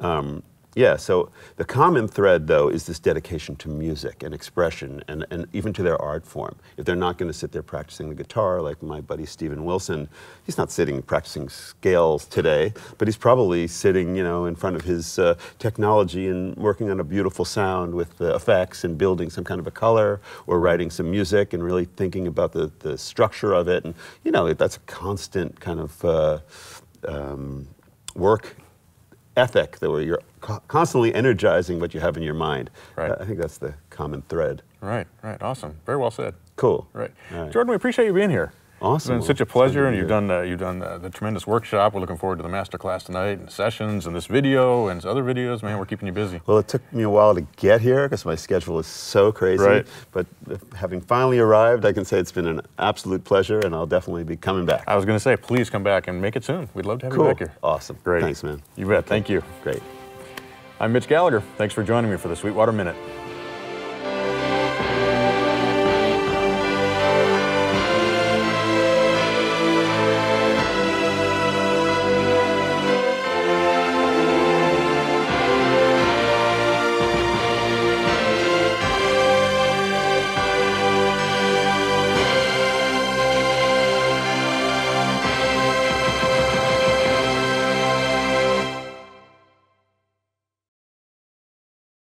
um, yeah, so the common thread, though, is this dedication to music and expression and, and even to their art form. If they're not going to sit there practicing the guitar, like my buddy Steven Wilson, he's not sitting practicing scales today, but he's probably sitting, you know, in front of his uh, technology and working on a beautiful sound with the effects and building some kind of a color or writing some music and really thinking about the, the structure of it. And, you know, that's a constant kind of uh, um, work ethic that where you're constantly energizing what you have in your mind. Right. I think that's the common thread. Right, right. Awesome. Very well said. Cool. Right. Right. Jordan, we appreciate you being here. Awesome. It's been such a pleasure, and you've done uh, you've done uh, the tremendous workshop. We're looking forward to the master class tonight, and sessions, and this video, and other videos. Man, we're keeping you busy. Well, it took me a while to get here because my schedule is so crazy. Right. But having finally arrived, I can say it's been an absolute pleasure, and I'll definitely be coming back. I was going to say, please come back and make it soon. We'd love to have cool. you back here. Awesome. Great. Thanks, man. You bet. Thank you. Great. I'm Mitch Gallagher. Thanks for joining me for the Sweetwater Minute.